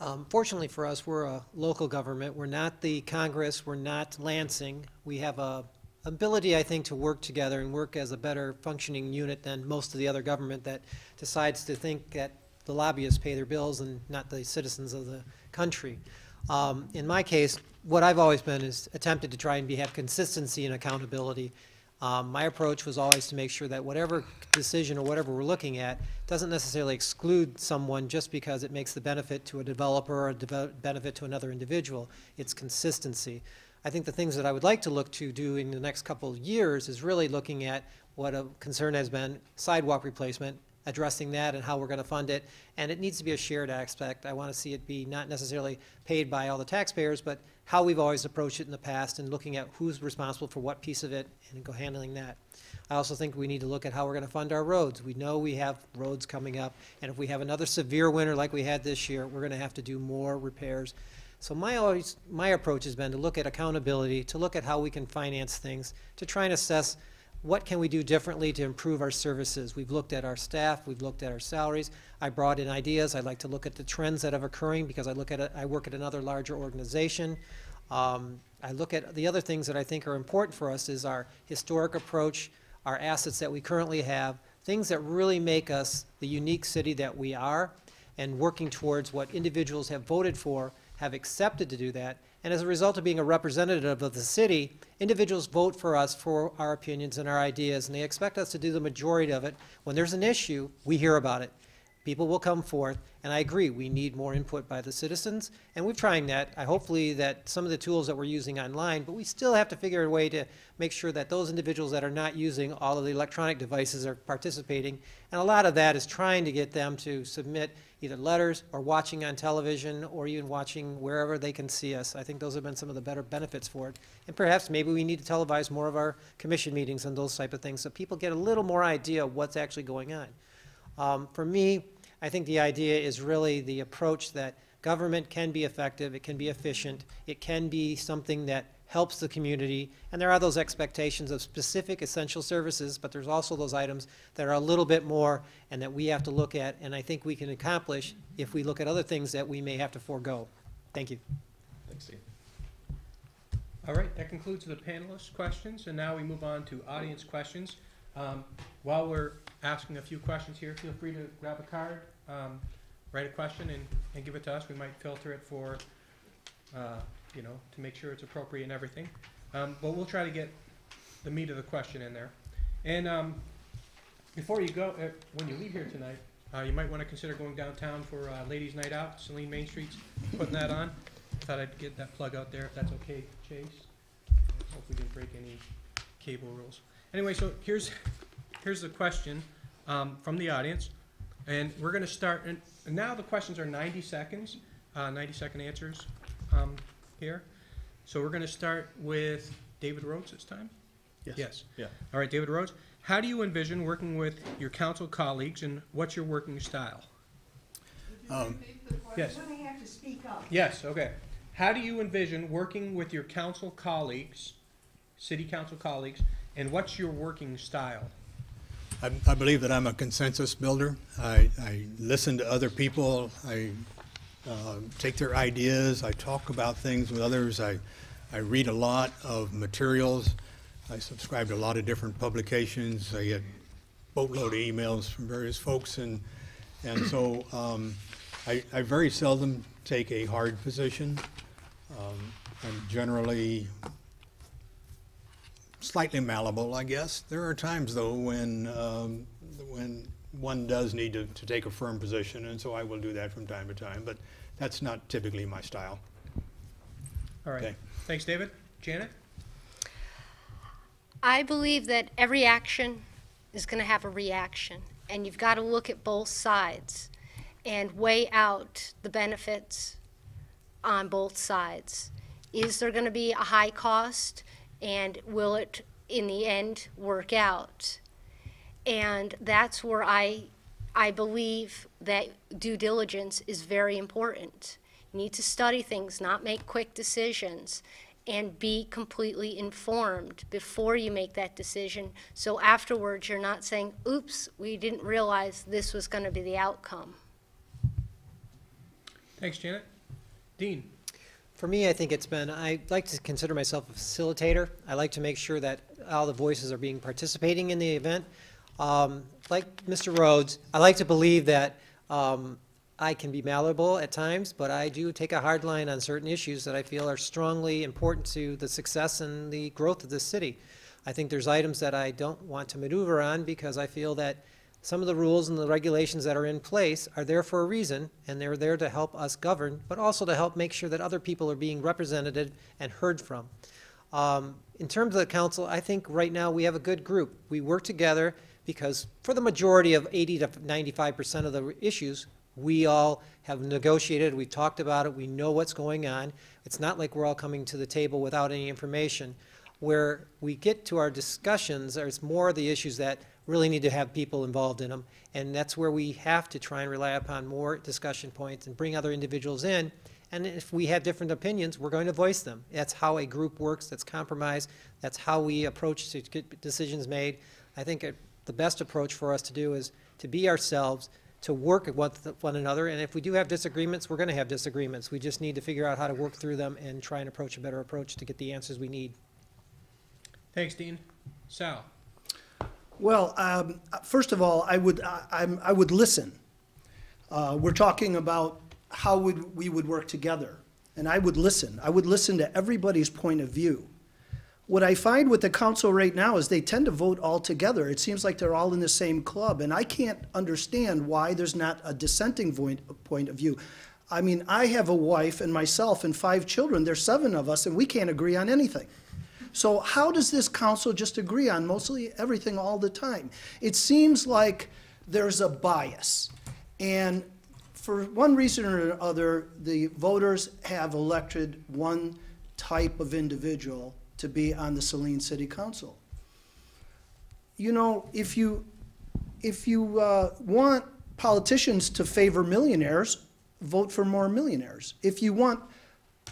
Um, Fortunately for us, we're a local government. We're not the Congress, we're not Lansing. We have a ability, I think, to work together and work as a better functioning unit than most of the other government that decides to think that the lobbyists pay their bills and not the citizens of the country. Um, In my case, what I've always been is attempted to try and be, have consistency and accountability. Um, My approach was always to make sure that whatever decision or whatever we're looking at doesn't necessarily exclude someone just because it makes the benefit to a developer or a deve- benefit to another individual. It's consistency. I think the things that I would like to look to do in the next couple of years is really looking at what a concern has been, sidewalk replacement, addressing that and how we're gonna fund it. And it needs to be a shared aspect. I wanna see it be not necessarily paid by all the taxpayers, but how we've always approached it in the past and looking at who's responsible for what piece of it and go handling that. I also think we need to look at how we're gonna fund our roads. We know we have roads coming up, and if we have another severe winter like we had this year, we're gonna have to do more repairs. So my always, my approach has been to look at accountability, to look at how we can finance things, to try and assess what can we do differently to improve our services. We've looked at our staff, we've looked at our salaries. I brought in ideas. I'd like to look at the trends that are occurring because I look at it, I work at another larger organization. Um, I look at the other things that I think are important for us is our historic approach, our assets that we currently have, things that really make us the unique city that we are, and working towards what individuals have voted for, have accepted to do that. And as a result of being a representative of the city, individuals vote for us for our opinions and our ideas, and they expect us to do the majority of it. When there's an issue, we hear about it. People will come forth, and I agree, we need more input by the citizens, and we're trying that. I hopefully that some of the tools that we're using online, but we still have to figure a way to make sure that those individuals that are not using all of the electronic devices are participating. And a lot of that is trying to get them to submit either letters or watching on television or even watching wherever they can see us. I think those have been some of the better benefits for it. And perhaps maybe we need to televise more of our commission meetings and those type of things so people get a little more idea of what's actually going on. Um, for me, I think the idea is really the approach that government can be effective, it can be efficient, it can be something that helps the community, and there are those expectations of specific essential services, but there's also those items that are a little bit more and that we have to look at, and I think we can accomplish if we look at other things that we may have to forego. Thank you. Thanks, Steve. All right, that concludes the panelists' questions, and now we move on to audience questions. Um, While we're asking a few questions here, feel free to grab a card, um, write a question, and, and give it to us. We might filter it for, uh, you know, to make sure it's appropriate and everything. Um, But we'll try to get the meat of the question in there. And um, before you go, uh, when you leave here tonight, uh, you might want to consider going downtown for uh, Ladies' Night Out, Saline Main Street's putting that on. Thought I'd get that plug out there, if that's okay, Chase. Hope we didn't break any cable rules. Anyway, so here's, here's the question um, from the audience. And we're going to start, and now the questions are 90 seconds, uh, 90 second answers um, here. So we're going to start with David Rhodes this time? Yes. Yes. Yeah. All right, David Rhodes. How do you envision working with your council colleagues and what's your working style? Um, Yes. You're have to speak up. Yes, okay. How do you envision working with your council colleagues, city council colleagues, and what's your working style? I, I believe that I'm a consensus builder. I, I listen to other people. I uh, take their ideas. I talk about things with others. I, I read a lot of materials. I subscribe to a lot of different publications. I get boatload of emails from various folks, and and so um, I, I very seldom take a hard position. Um, I'm generally slightly malleable, I guess. There are times, though, when, um, when one does need to, to take a firm position, and so I will do that from time to time, but that's not typically my style. All right. Okay. Thanks, David. Janet? I believe that every action is going to have a reaction, and you've got to look at both sides and weigh out the benefits on both sides. Is there going to be a high cost, and will it, in the end, work out? And that's where I, I believe that due diligence is very important. You need to study things, not make quick decisions, and be completely informed before you make that decision. So afterwards, you're not saying, oops, we didn't realize this was going to be the outcome. Thanks, Janet. Dean? For me, I think it's been, I like to consider myself a facilitator. I like to make sure that all the voices are being participating in the event. Um, like Mr. Rhodes, I like to believe that um, I can be malleable at times, but I do take a hard line on certain issues that I feel are strongly important to the success and the growth of this city. I think there's items that I don't want to maneuver on because I feel that some of the rules and the regulations that are in place are there for a reason, and they're there to help us govern, but also to help make sure that other people are being represented and heard from. Um, in terms of the council, I think right now we have a good group. We work together because for the majority of 80 to 95% of the issues, We all have negotiated, we've talked about it, we know what's going on. It's not like we're all coming to the table without any information. Where we get to our discussions, there's more of the issues that really need to have people involved in them. And that's where we have to try and rely upon more discussion points and bring other individuals in. And if we have different opinions, we're going to voice them. That's how a group works, that's compromise, that's how we approach to get decisions made. I think it- the best approach for us to do is to be ourselves, to work with one another, and if we do have disagreements, we're gonna have disagreements. We just need to figure out how to work through them and try and approach a better approach to get the answers we need. Thanks, Dean. Sal? Well, um, first of all, I would, I, I'm, I would listen. Uh, we're talking about how would, we would work together, and I would listen. I would listen to everybody's point of view. What I find with the council right now is they tend to vote all together. It seems like they're all in the same club, and I can't understand why there's not a dissenting point, point of view. I mean, I have a wife and myself and five children. There's seven of us, and we can't agree on anything. So how does this council just agree on mostly everything all the time? It seems like there's a bias. And for one reason or other, the voters have elected one type of individual to be on the Saline City Council. You know, if you, if you uh, want politicians to favor millionaires, vote for more millionaires. If you want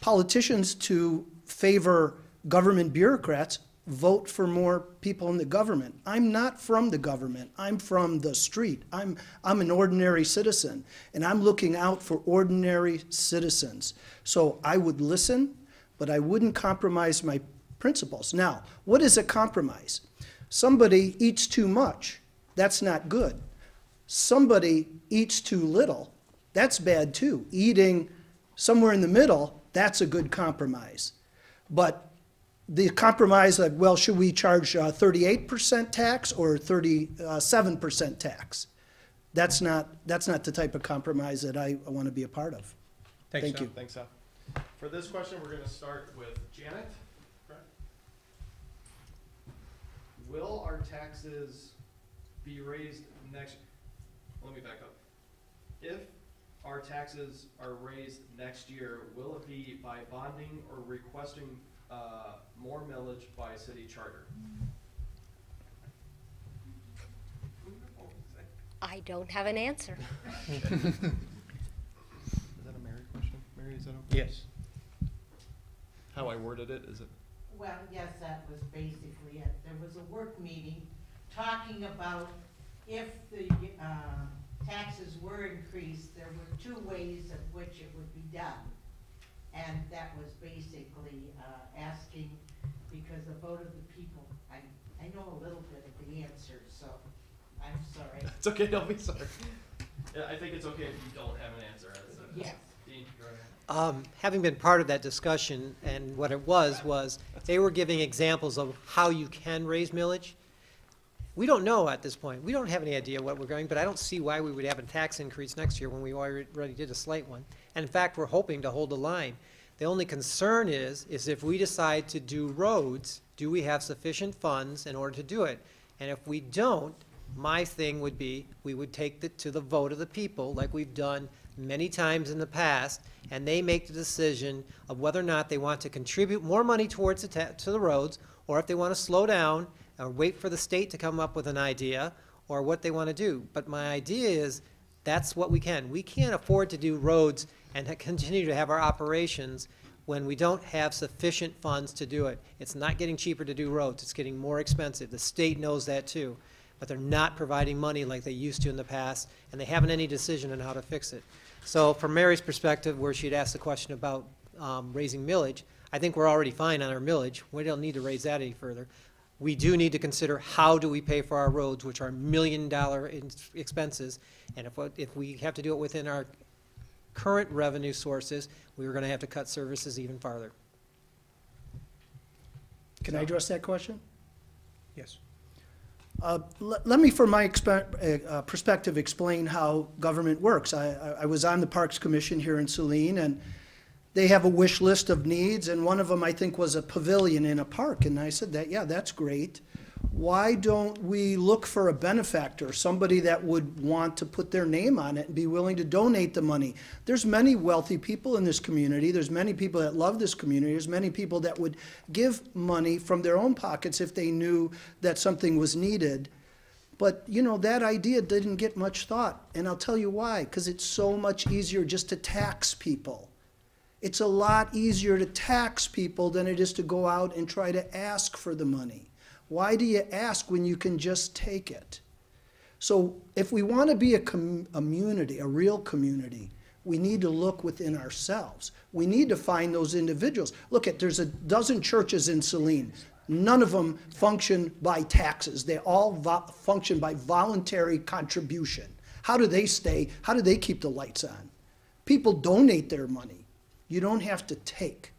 politicians to favor government bureaucrats, vote for more people in the government. I'm not from the government. I'm from the street. I'm, I'm an ordinary citizen, and I'm looking out for ordinary citizens. So I would listen, but I wouldn't compromise my principles. Now, what is a compromise? Somebody eats too much. That's not good. Somebody eats too little. That's bad too. Eating somewhere in the middle, that's a good compromise. But the compromise like, well, should we charge uh, 38% tax or 37% tax? That's not, that's not the type of compromise that I, I want to be a part of. Thanks, Thank Sal. you. Thanks, Sal. For this question, we're gonna start with Janet. Will our taxes be raised next, let me back up. If our taxes are raised next year, will it be by bonding or requesting, uh, more millage by city charter? I don't have an answer. <laughs> Is that a Mary question? Mary, is that okay? Yes. How I worded it, is it? Well, yes, that was basically it. There was a work meeting talking about if the, uh, taxes were increased, there were two ways of which it would be done. And that was basically, uh, asking, because the vote of the people, I, I know a little bit of the answer, so I'm sorry. It's okay, don't be sorry. Yeah, I think it's okay if you don't have an answer. Yes. Um, having been part of that discussion, and what it was, was they were giving examples of how you can raise millage. We don't know at this point. We don't have any idea what we're going, but I don't see why we would have a tax increase next year when we already did a slight one. And in fact, we're hoping to hold the line. The only concern is, is if we decide to do roads, do we have sufficient funds in order to do it? And if we don't, my thing would be, we would take it to the vote of the people, like we've done many times in the past, and they make the decision of whether or not they want to contribute more money towards the, to the roads, or if they want to slow down, or wait for the state to come up with an idea, or what they want to do. But my idea is, that's what we can. We can't afford to do roads and <laughs> continue to have our operations when we don't have sufficient funds to do it. It's not getting cheaper to do roads, it's getting more expensive. The state knows that too. But they're not providing money like they used to in the past, and they haven't any decision on how to fix it. So from Mary's perspective, where she'd asked the question about um, raising millage, I think we're already fine on our millage. We don't need to raise that any further. We do need to consider how do we pay for our roads, which are million-dollar expenses. And if, if we have to do it within our current revenue sources, we were gonna have to cut services even farther. Can I address that question? Yes. Uh, Let me, from my uh, uh, perspective, explain how government works. I- I I was on the Parks Commission here in Saline, and they have a wish list of needs, and one of them, I think, was a pavilion in a park. And I said that, yeah, that's great. Why don't we look for a benefactor, somebody that would want to put their name on it and be willing to donate the money? There's many wealthy people in this community, there's many people that love this community, there's many people that would give money from their own pockets if they knew that something was needed. But, you know, that idea didn't get much thought, and I'll tell you why, because it's so much easier just to tax people. It's a lot easier to tax people than it is to go out and try to ask for the money. Why do you ask when you can just take it? So if we want to be a com- community, a real community, we need to look within ourselves. We need to find those individuals. Look at there's a dozen churches in Saline. None of them function by taxes. They all function by voluntary contribution. How do they stay? How do they keep the lights on? People donate their money. You don't have to take.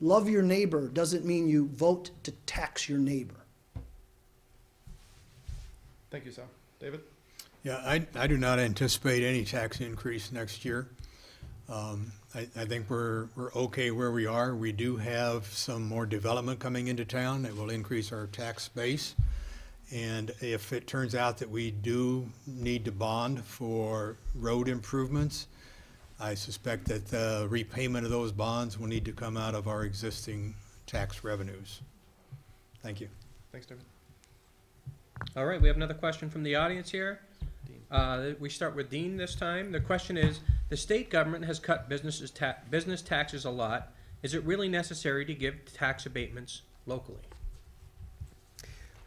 Love your neighbor doesn't mean you vote to tax your neighbor. Thank you, Sal. David? Yeah, I, I do not anticipate any tax increase next year. Um, I, I think we're, we're okay where we are. We do have some more development coming into town that will increase our tax base. And if it turns out that we do need to bond for road improvements, I suspect that the repayment of those bonds will need to come out of our existing tax revenues. Thank you. Thanks, David. All right, we have another question from the audience here. Uh, We start with Dean this time. The question is, the state government has cut businesses ta- business taxes a lot. Is it really necessary to give tax abatements locally?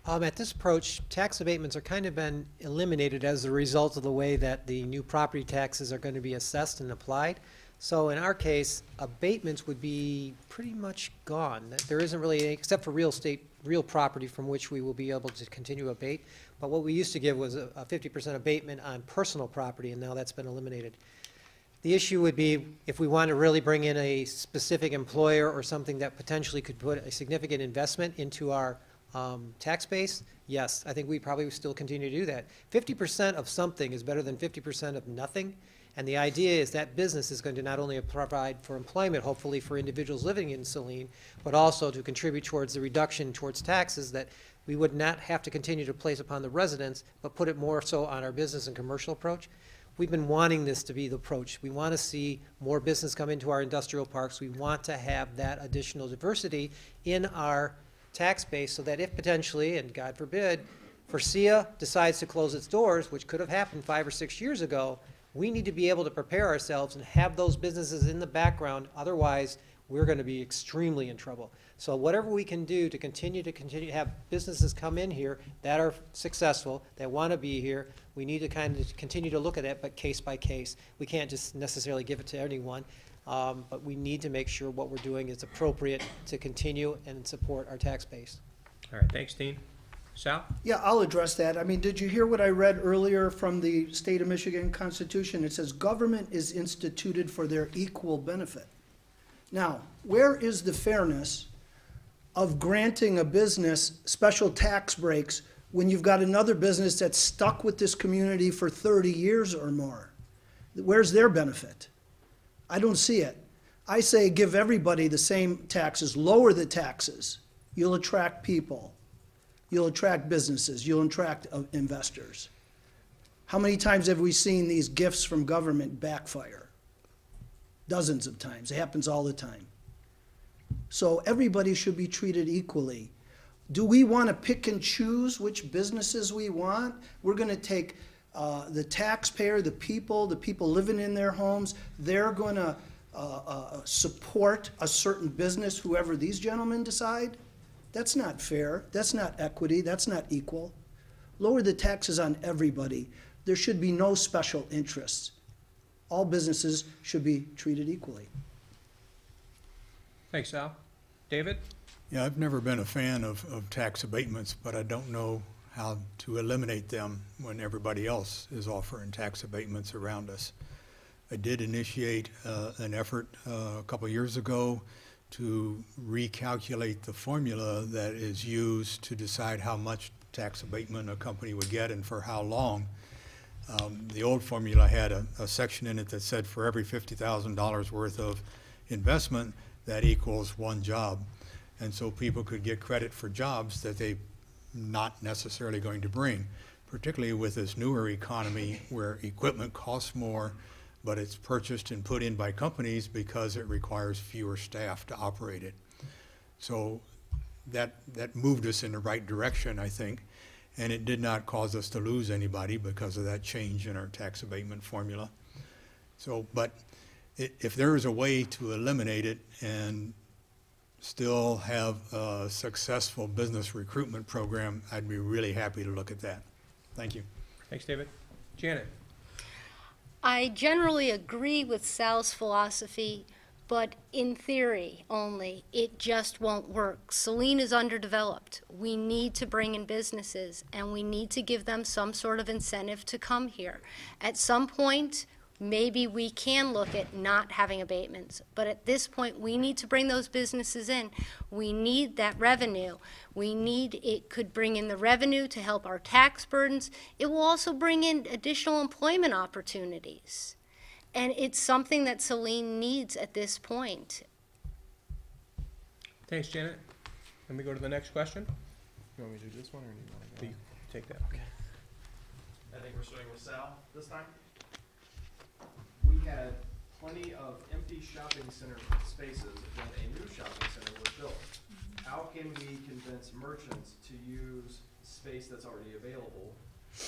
Um, at this approach, tax abatements are kind of been eliminated as a result of the way that the new property taxes are going to be assessed and applied. So in our case, abatements would be pretty much gone. There isn't really, any- except for real estate, real property from which we will be able to continue abate. But what we used to give was a 50% abatement on personal property, and now that's been eliminated. The issue would be if we want to really bring in a specific employer or something that potentially could put a significant investment into our um, tax base, yes, I think we probably still continue to do that. Fifty percent of something is better than fifty percent of nothing. And the idea is that business is going to not only provide for employment, hopefully for individuals living in Saline, but also to contribute towards the reduction towards taxes that we would not have to continue to place upon the residents, but put it more so on our business and commercial approach. We've been wanting this to be the approach. We want to see more business come into our industrial parks. We want to have that additional diversity in our tax base so that if potentially, and God forbid, Faurecia decides to close its doors, which could have happened five or six years ago, we need to be able to prepare ourselves and have those businesses in the background. Otherwise, we're going to be extremely in trouble. So whatever we can do to continue to continue to have businesses come in here that are successful, that want to be here, we need to kind of continue to look at that, but case by case. We can't just necessarily give it to anyone, um, but we need to make sure what we're doing is appropriate to continue and support our tax base. All right, thanks, Dean. Sal? Yeah, I'll address that. I mean, did you hear what I read earlier from the state of Michigan Constitution? It says, "Government is instituted for their equal benefit." Now, where is the fairness of granting a business special tax breaks when you've got another business that's stuck with this community for 30 years or more? Where's their benefit? I don't see it. I say give everybody the same taxes, lower the taxes. You'll attract people. You'll attract businesses. You'll attract uh, investors. How many times have we seen these gifts from government backfire? Dozens of times. It happens all the time. So everybody should be treated equally. Do we want to pick and choose which businesses we want? We're going to take uh, the taxpayer, the people, the people living in their homes, they're going to uh, uh, support a certain business, whoever these gentlemen decide? That's not fair. That's not equity. That's not equal. Lower the taxes on everybody. There should be no special interests. All businesses should be treated equally. Thanks, Sal. David? Yeah, I've never been a fan of, of tax abatements, but I don't know how to eliminate them when everybody else is offering tax abatements around us. I did initiate uh, an effort uh, a couple years ago to recalculate the formula that is used to decide how much tax abatement a company would get and for how long. Um, The old formula had a, a section in it that said for every fifty thousand dollars worth of investment, that equals one job. And so people could get credit for jobs that they not necessarily going to bring, particularly with this newer economy where equipment costs more, but it's purchased and put in by companies because it requires fewer staff to operate it. So that, that moved us in the right direction, I think, and it did not cause us to lose anybody because of that change in our tax abatement formula. So, but i- if there is a way to eliminate it and still have a successful business recruitment program, I'd be really happy to look at that. Thank you. Thanks, David. Janet? I generally agree with Sal's philosophy, but in theory only, it just won't work. Saline is underdeveloped. We need to bring in businesses and we need to give them some sort of incentive to come here. At some point, maybe we can look at not having abatements, but at this point, we need to bring those businesses in. We need that revenue. We need, it could bring in the revenue to help our tax burdens. It will also bring in additional employment opportunities. And it's something that Saline needs at this point. Thanks, Janet. Let me go to the next question. You want me to do this one, or do you want to go? You Take that. Okay. I think we're starting with Sal this time. We had plenty of empty shopping center spaces when a new shopping center was built. Mm-hmm. How can we convince merchants to use space that's already available?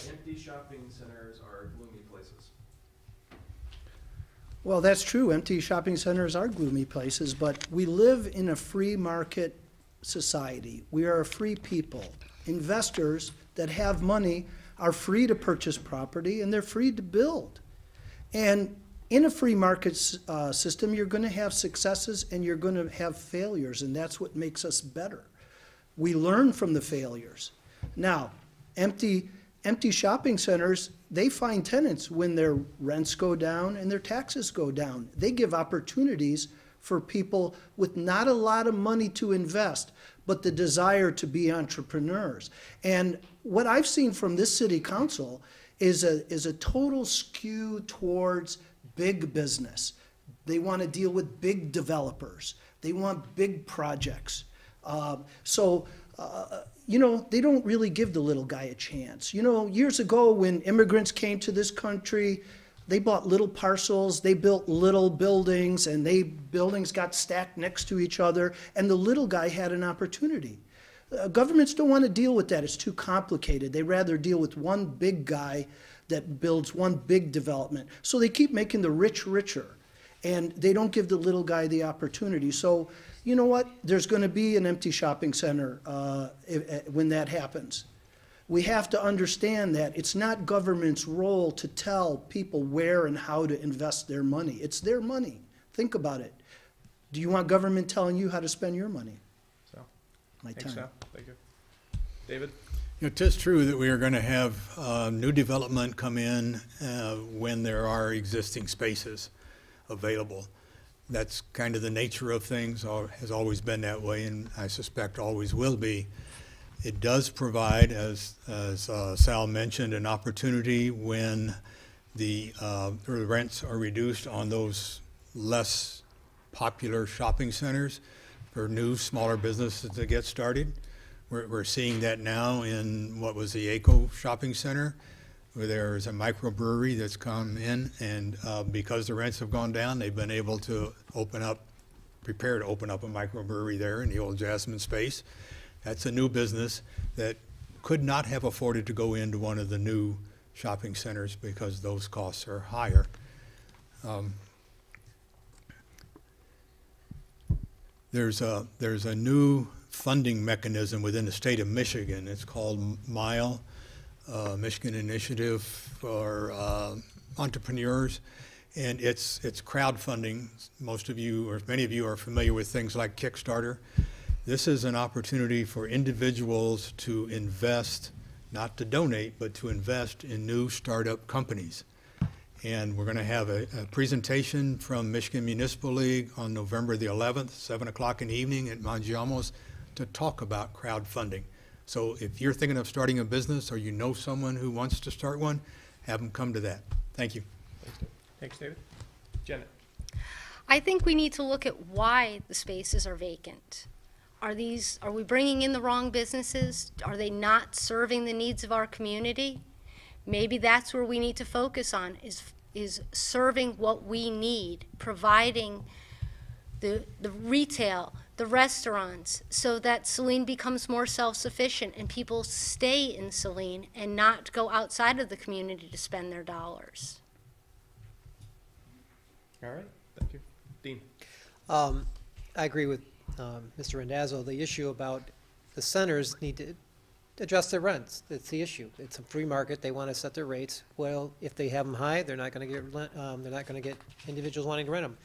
Empty shopping centers are gloomy places. Well, that's true. Empty shopping centers are gloomy places, but we live in a free market society. We are a free people. Investors that have money are free to purchase property and they're free to build. And in a free market uh, system, you're going to have successes and you're going to have failures, and that's what makes us better. We learn from the failures. Now, empty empty shopping centers, they find tenants when their rents go down and their taxes go down. They give opportunities for people with not a lot of money to invest, but the desire to be entrepreneurs. And what I've seen from this city council is a, is a total skew towards big business. They want to deal with big developers. They want big projects. Um, so, uh, you know, they don't really give the little guy a chance. You know, years ago when immigrants came to this country, they bought little parcels, they built little buildings, and they buildings got stacked next to each other, and the little guy had an opportunity. Uh, governments don't want to deal with that. It's too complicated. They rather deal with one big guy that builds one big development. So they keep making the rich richer, and they don't give the little guy the opportunity. So, you know what? There's going to be an empty shopping center uh, uh, when that happens. We have to understand that it's not government's role to tell people where and how to invest their money. It's their money. Think about it. Do you want government telling you how to spend your money? So, My time. Sal. Thank you. David? It is true that we are going to have uh, new development come in uh, when there are existing spaces available. That's kind of the nature of things, has always been that way, and I suspect always will be. It does provide, as, as uh, Sal mentioned, an opportunity when the uh, the rents are reduced on those less popular shopping centers for new, smaller businesses to get started. We're, we're seeing that now in what was the ACO Shopping Center, where there's a microbrewery that's come in, and uh, because the rents have gone down, they've been able to open up, prepare to open up a microbrewery there in the old Jasmine space. That's a new business that could not have afforded to go into one of the new shopping centers because those costs are higher. Um, There's a, there's a new funding mechanism within the state of Michigan. It's called MILE, uh, Michigan Initiative for uh, Entrepreneurs. And it's, it's crowdfunding. Most of you, or many of you are familiar with things like Kickstarter. This is an opportunity for individuals to invest, not to donate, but to invest in new startup companies. And we're going to have a, a presentation from Michigan Municipal League on November the 11th, 7 o'clock in the evening at Mangiamos to talk about crowdfunding. So if you're thinking of starting a business or you know someone who wants to start one, have them come to that. Thank you. Thanks, David. Janet? I think we need to look at why the spaces are vacant. Are these, are we bringing in the wrong businesses? Are they not serving the needs of our community? Maybe that's where we need to focus on, is, is serving what we need, providing the, the retail, the restaurants, so that Saline becomes more self-sufficient and people stay in Saline and not go outside of the community to spend their dollars. All right. Thank you. Dean? Um, I agree with um, Mr. Randazzo. The issue about the centers need to adjust their rents. That's the issue. It's a free market. They want to set their rates. Well, if they have them high, they're not going to get, um, they're not going to get individuals wanting to rent them.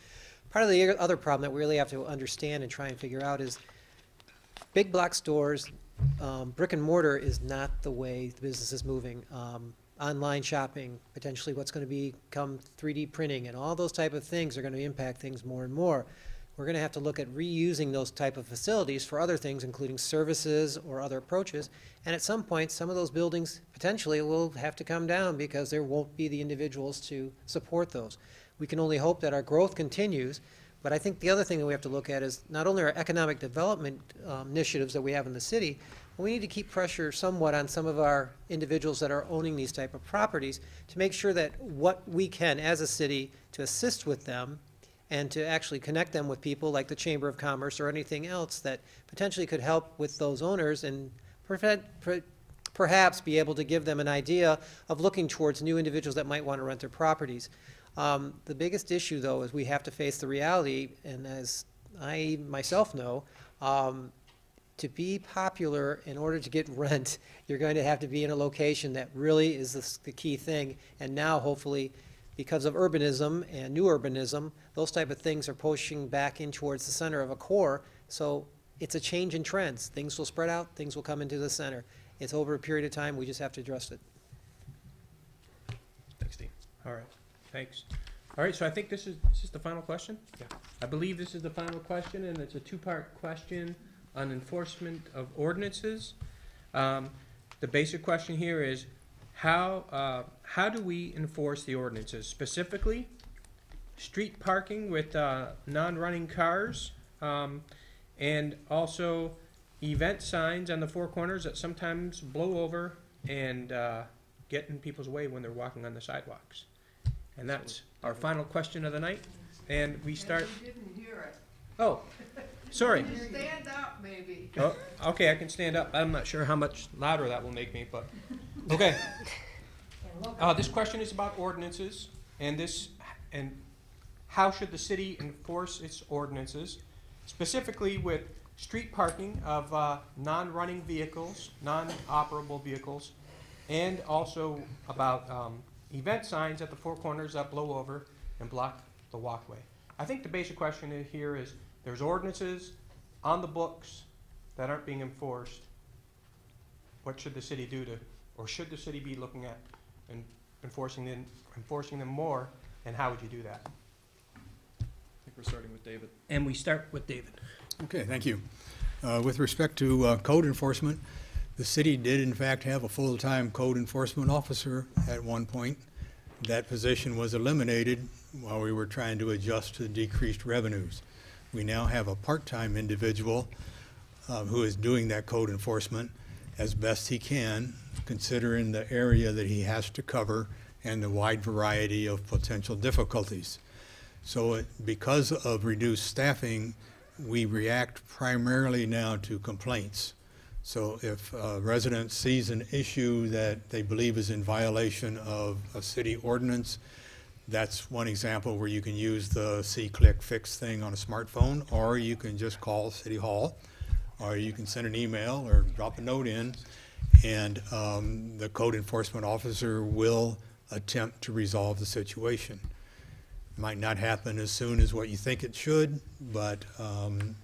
Part of the other problem that we really have to understand and try and figure out is big block stores, um, brick and mortar is not the way the business is moving. Um, online shopping, potentially what's going to become 3D printing, and all those type of things are going to impact things more and more. We're going to have to look at reusing those type of facilities for other things, including services or other approaches. And at some point, some of those buildings potentially will have to come down because there won't be the individuals to support those. We can only hope that our growth continues. But I think the other thing that we have to look at is not only our economic development um, initiatives that we have in the city, but we need to keep pressure somewhat on some of our individuals that are owning these type of properties to make sure that what we can as a city to assist with them and to actually connect them with people like the Chamber of Commerce or anything else that potentially could help with those owners and prevent, per- perhaps be able to give them an idea of looking towards new individuals that might want to rent their properties. Um, the biggest issue, though, is we have to face the reality, and as I myself know, um, to be popular in order to get <laughs> rent, you're going to have to be in a location that really is the, the key thing. And now, hopefully, because of urbanism and new urbanism, those type of things are pushing back in towards the center of a core. So it's a change in trends. Things will spread out, things will come into the center. It's over a period of time, we just have to address it. Thanks, Dean. All right, thanks. All right, so I think this is, this is the final question? Yeah. I believe this is the final question, and it's a two-part question on enforcement of ordinances. Um, The basic question here is, how, uh, how do we enforce the ordinances? Specifically, street parking with uh, non-running cars, um, and also event signs on the four corners that sometimes blow over and uh, get in people's way when they're walking on the sidewalks. And that's our final question of the night, and we start, didn't hear it. oh, sorry. Stand up, maybe. Oh, okay, I can stand up. I'm not sure how much louder that will make me, but, okay. Uh, this question is about ordinances, and this, and how should the city enforce its ordinances? Specifically with street parking of, uh, non-running vehicles, non-operable vehicles, and also about, um, event signs at the four corners that blow over and block the walkway. I think the basic question here is, there's ordinances on the books that aren't being enforced. What should the city do to, or should the city be looking at and enforcing them, enforcing them more, and how would you do that? I think we're starting with David. And we start with David. Okay, thank you. Uh, With respect to uh, code enforcement, the city did in fact have a full-time code enforcement officer at one point. That position was eliminated while we were trying to adjust to decreased revenues. We now have a part-time individual uh, who is doing that code enforcement as best he can, considering the area that he has to cover and the wide variety of potential difficulties. So it- because of reduced staffing, we react primarily now to complaints. So if a resident sees an issue that they believe is in violation of a city ordinance, that's one example where you can use the SeeClickFix thing on a smartphone, or you can just call City Hall, or you can send an email or drop a note in, and um, the code enforcement officer will attempt to resolve the situation. It Might not happen as soon as what you think it should, but um,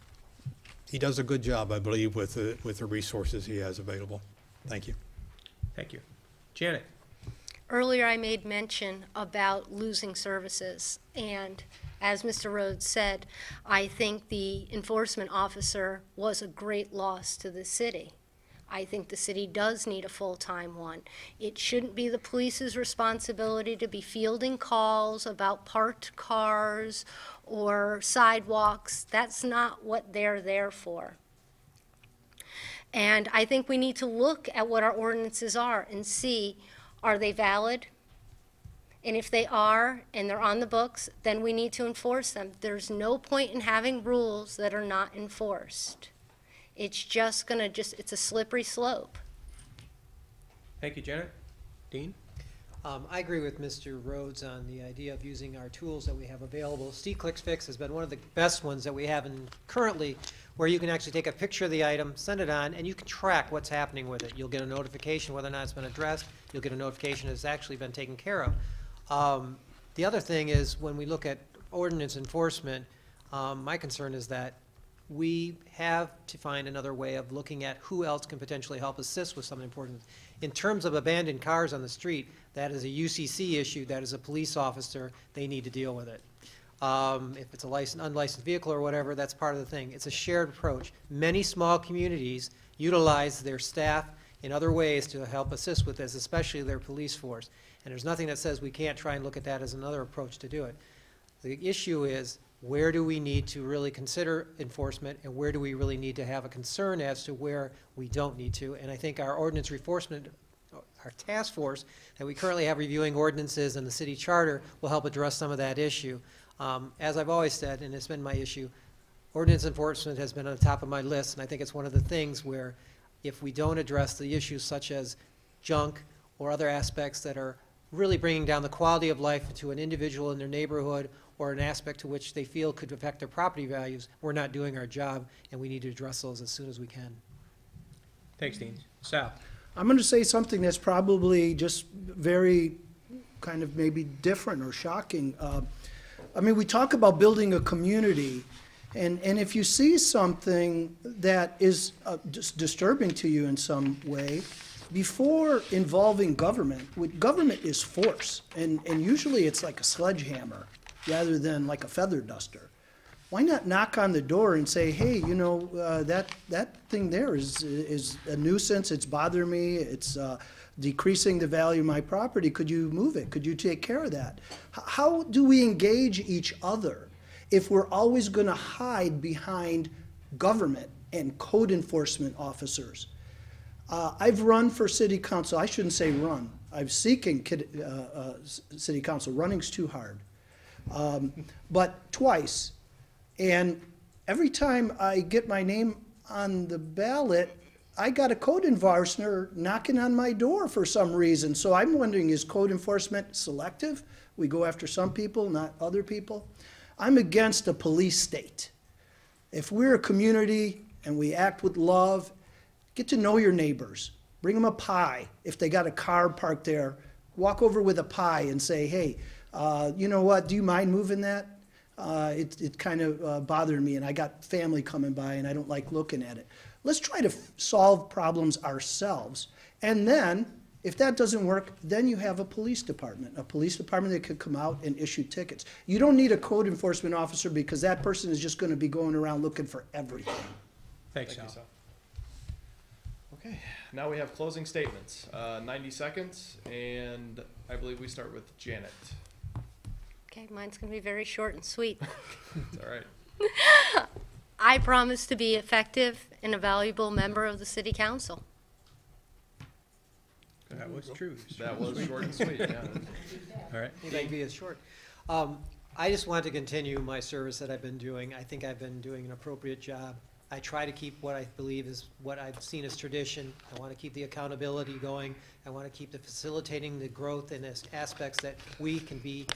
he does a good job, I believe, with the, with the resources he has available. Thank you. Thank you. Janet? Earlier, I made mention about losing services, and as Mr. Rhodes said, I think the enforcement officer was a great loss to the city. I think the city does need a full-time one. It shouldn't be the police's responsibility to be fielding calls about parked cars or sidewalks. That's not what they're there for. And I think we need to look at what our ordinances are and see, are they valid? And if they are, and they're on the books, then we need to enforce them. There's no point in having rules that are not enforced. It's just gonna just, it's a slippery slope. Thank you, Janet. Dean? Um, I agree with Mr. Rhodes on the idea of using our tools that we have available. SeeClickFix has been one of the best ones that we have in currently, where you can actually take a picture of the item, send it on, and you can track what's happening with it. You'll get a notification whether or not it's been addressed. You'll get a notification it's actually been taken care of. Um, the other thing is, when we look at ordinance enforcement, um, my concern is that we have to find another way of looking at who else can potentially help assist with something important. In terms of abandoned cars on the street, that is a UCC issue, that is a police officer, they need to deal with it. Um, if it's a licensed, unlicensed vehicle or whatever, that's part of the thing. It's a shared approach. Many small communities utilize their staff in other ways to help assist with this, especially their police force. And there's nothing that says we can't try and look at that as another approach to do it. The issue is, where do we need to really consider enforcement, and where do we really need to have a concern as to where we don't need to? And I think our ordinance enforcement, our task force that we currently have reviewing ordinances and the city charter will help address some of that issue. Um, As I've always said, and it's been my issue, ordinance enforcement has been on the top of my list, and I think it's one of the things where if we don't address the issues such as junk or other aspects that are really bringing down the quality of life to an individual in their neighborhood or an aspect to which they feel could affect their property values, we're not doing our job, and we need to address those as soon as we can. Thanks, Dean. Sal? I'm going to say something that's probably just very kind of maybe different or shocking. Uh, I mean, we talk about building a community, and, and if you see something that is uh, dis- disturbing to you in some way, before involving government, government is force, and, and usually it's like a sledgehammer rather than like a feather duster. Why not knock on the door and say, hey, you know, uh, that, that thing there is, is a nuisance, it's bothering me, it's uh, decreasing the value of my property, could you move it? Could you take care of that? H- How do we engage each other if we're always gonna hide behind government and code enforcement officers? Uh, I've run for city council, I shouldn't say run, I've seeking kid, uh, uh, city council, running's too hard. Um, but twice, and every time I get my name on the ballot, I got a code enforcer knocking on my door for some reason. So I'm wondering, is code enforcement selective? We go after some people, not other people? I'm against a police state. If we're a community and we act with love, get to know your neighbors. Bring them a pie. If they got a car parked there, walk over with a pie and say, hey, uh, you know what, do you mind moving that? Uh, it, it kind of uh, bothered me, and I got family coming by, and I don't like looking at it. Let's try to f- solve problems ourselves. And then, if that doesn't work, then you have a police department, a police department that could come out and issue tickets. You don't need a code enforcement officer because that person is just going to be going around looking for everything. Thanks, Thank you, Sal. Sal. Okay, now we have closing statements, uh, ninety seconds, and I believe we start with Janet. Okay, mine's gonna be very short and sweet. <laughs> It's all right. <laughs> I promise to be effective and a valuable member of the city council. That was true. That was short and sweet, yeah. <laughs> All right. It might be as short. Um, I just want to continue my service that I've been doing. I think I've been doing an appropriate job. I try to keep what I believe is what I've seen as tradition. I want to keep the accountability going. I want to keep the facilitating the growth and as aspects that we can be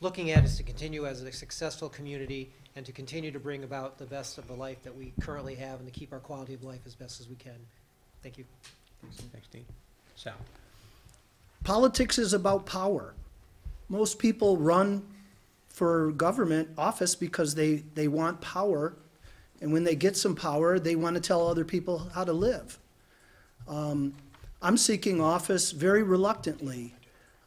looking at is to continue as a successful community and to continue to bring about the best of the life that we currently have and to keep our quality of life as best as we can. Thank you. Thanks, Dean. Sal? Politics is about power. Most people run for government office because they, they want power. And when they get some power, they want to tell other people how to live. Um, I'm seeking office very reluctantly.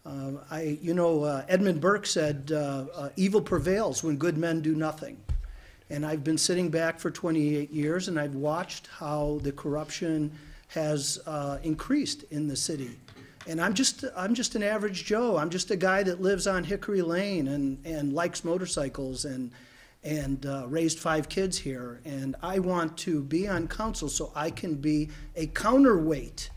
Uh, I, you know, uh, Edmund Burke said, uh, uh, evil prevails when good men do nothing. And I've been sitting back for 28 years and I've watched how the corruption has uh, increased in the city. And I'm just, I'm just an average Joe. I'm just a guy that lives on Hickory Lane and, and likes motorcycles and, and uh, raised five kids here, and I want to be on council so I can be a counterweight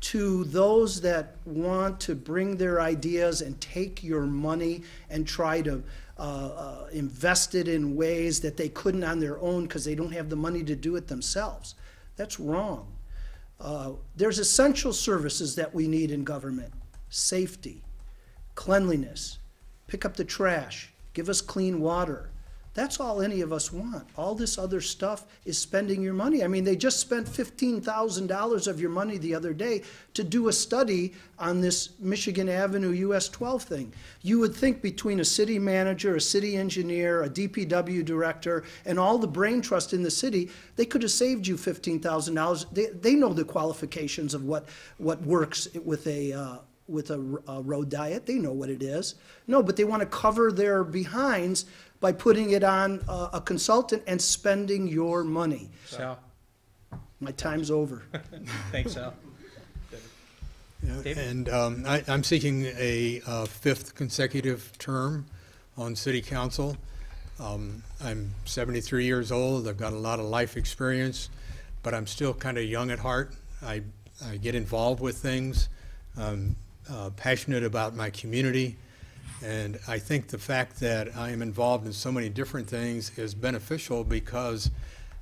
to those that want to bring their ideas and take your money and try to uh, uh, invest it in ways that they couldn't on their own because they don't have the money to do it themselves. That's wrong. Uh, there's essential services that we need in government safety, cleanliness, pick up the trash, give us clean water. That's all any of us want. All this other stuff is spending your money. I mean, they just spent $15,000 of your money the other day to do a study on this Michigan Avenue US 12 thing. You would think between a city manager, a city engineer, a DPW director, and all the brain trust in the city, they could have saved you $15,000. They, they know the qualifications of what, what works with a, uh, with a, a road diet. They know what it is. No, but they want to cover their behinds by putting it on a, a consultant and spending your money. Sal, My time's over. <laughs> thanks, Sal. Yeah, David? And um, I, I'm seeking a uh, fifth consecutive term on city council. Um, I'm 73 years old, I've got a lot of life experience, but I'm still kind of young at heart. I, I get involved with things, I'm uh, passionate about my community, and I think the fact that I am involved in so many different things is beneficial because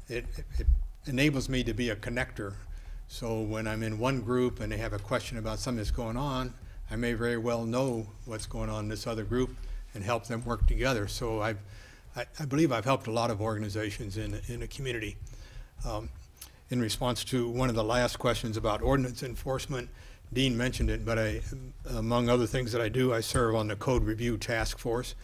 it, it enables me to be a connector. So when I'm in one group and they have a question about something that's going on, I may very well know what's going on in this other group and help them work together. So I've, I, I believe I've helped a lot of organizations in, in the community. Um, in response to one of the last questions about ordinance enforcement, Dean mentioned it, but I, among other things that I do, I serve on the Code Review Task Force,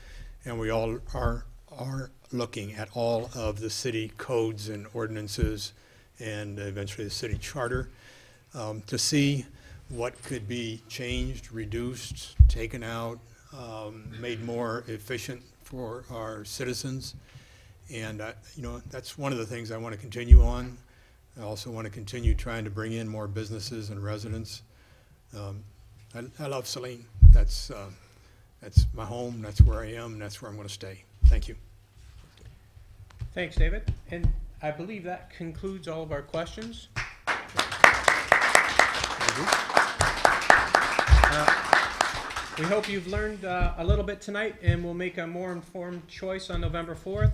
and we all are, are looking at all of the city codes and ordinances and eventually the city charter um, to see what could be changed, reduced, taken out, um, made more efficient for our citizens. And, uh, you know, that's one of the things I want to continue on. I also want to continue trying to bring in more businesses and residents. Um, I, I love Saline. That's, uh, that's my home, that's where I am, and that's where I'm going to stay. Thank you. Thanks, David. And I believe that concludes all of our questions. Uh, We hope you've learned uh, a little bit tonight and will make a more informed choice on November 4th.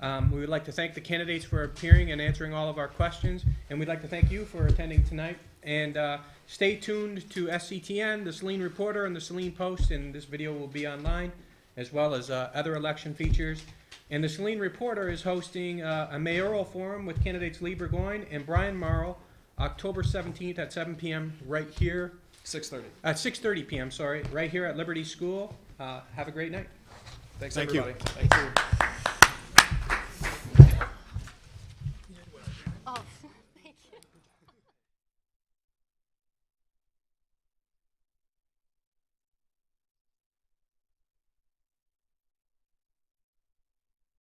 Um, We would like to thank the candidates for appearing and answering all of our questions, and we'd like to thank you for attending tonight. And uh, stay tuned to SCTN, the Saline Reporter, and the Saline Post, and this video will be online, as well as uh, other election features. And the Saline Reporter is hosting uh, a mayoral forum with candidates Lee Burgoyne and Brian Marl, October 17th at 7 p.m. right here, Six thirty. at 6:30 p.m. Sorry, right here at Liberty School. Uh, have a great night. Thanks, Thank you. everybody. Thank you.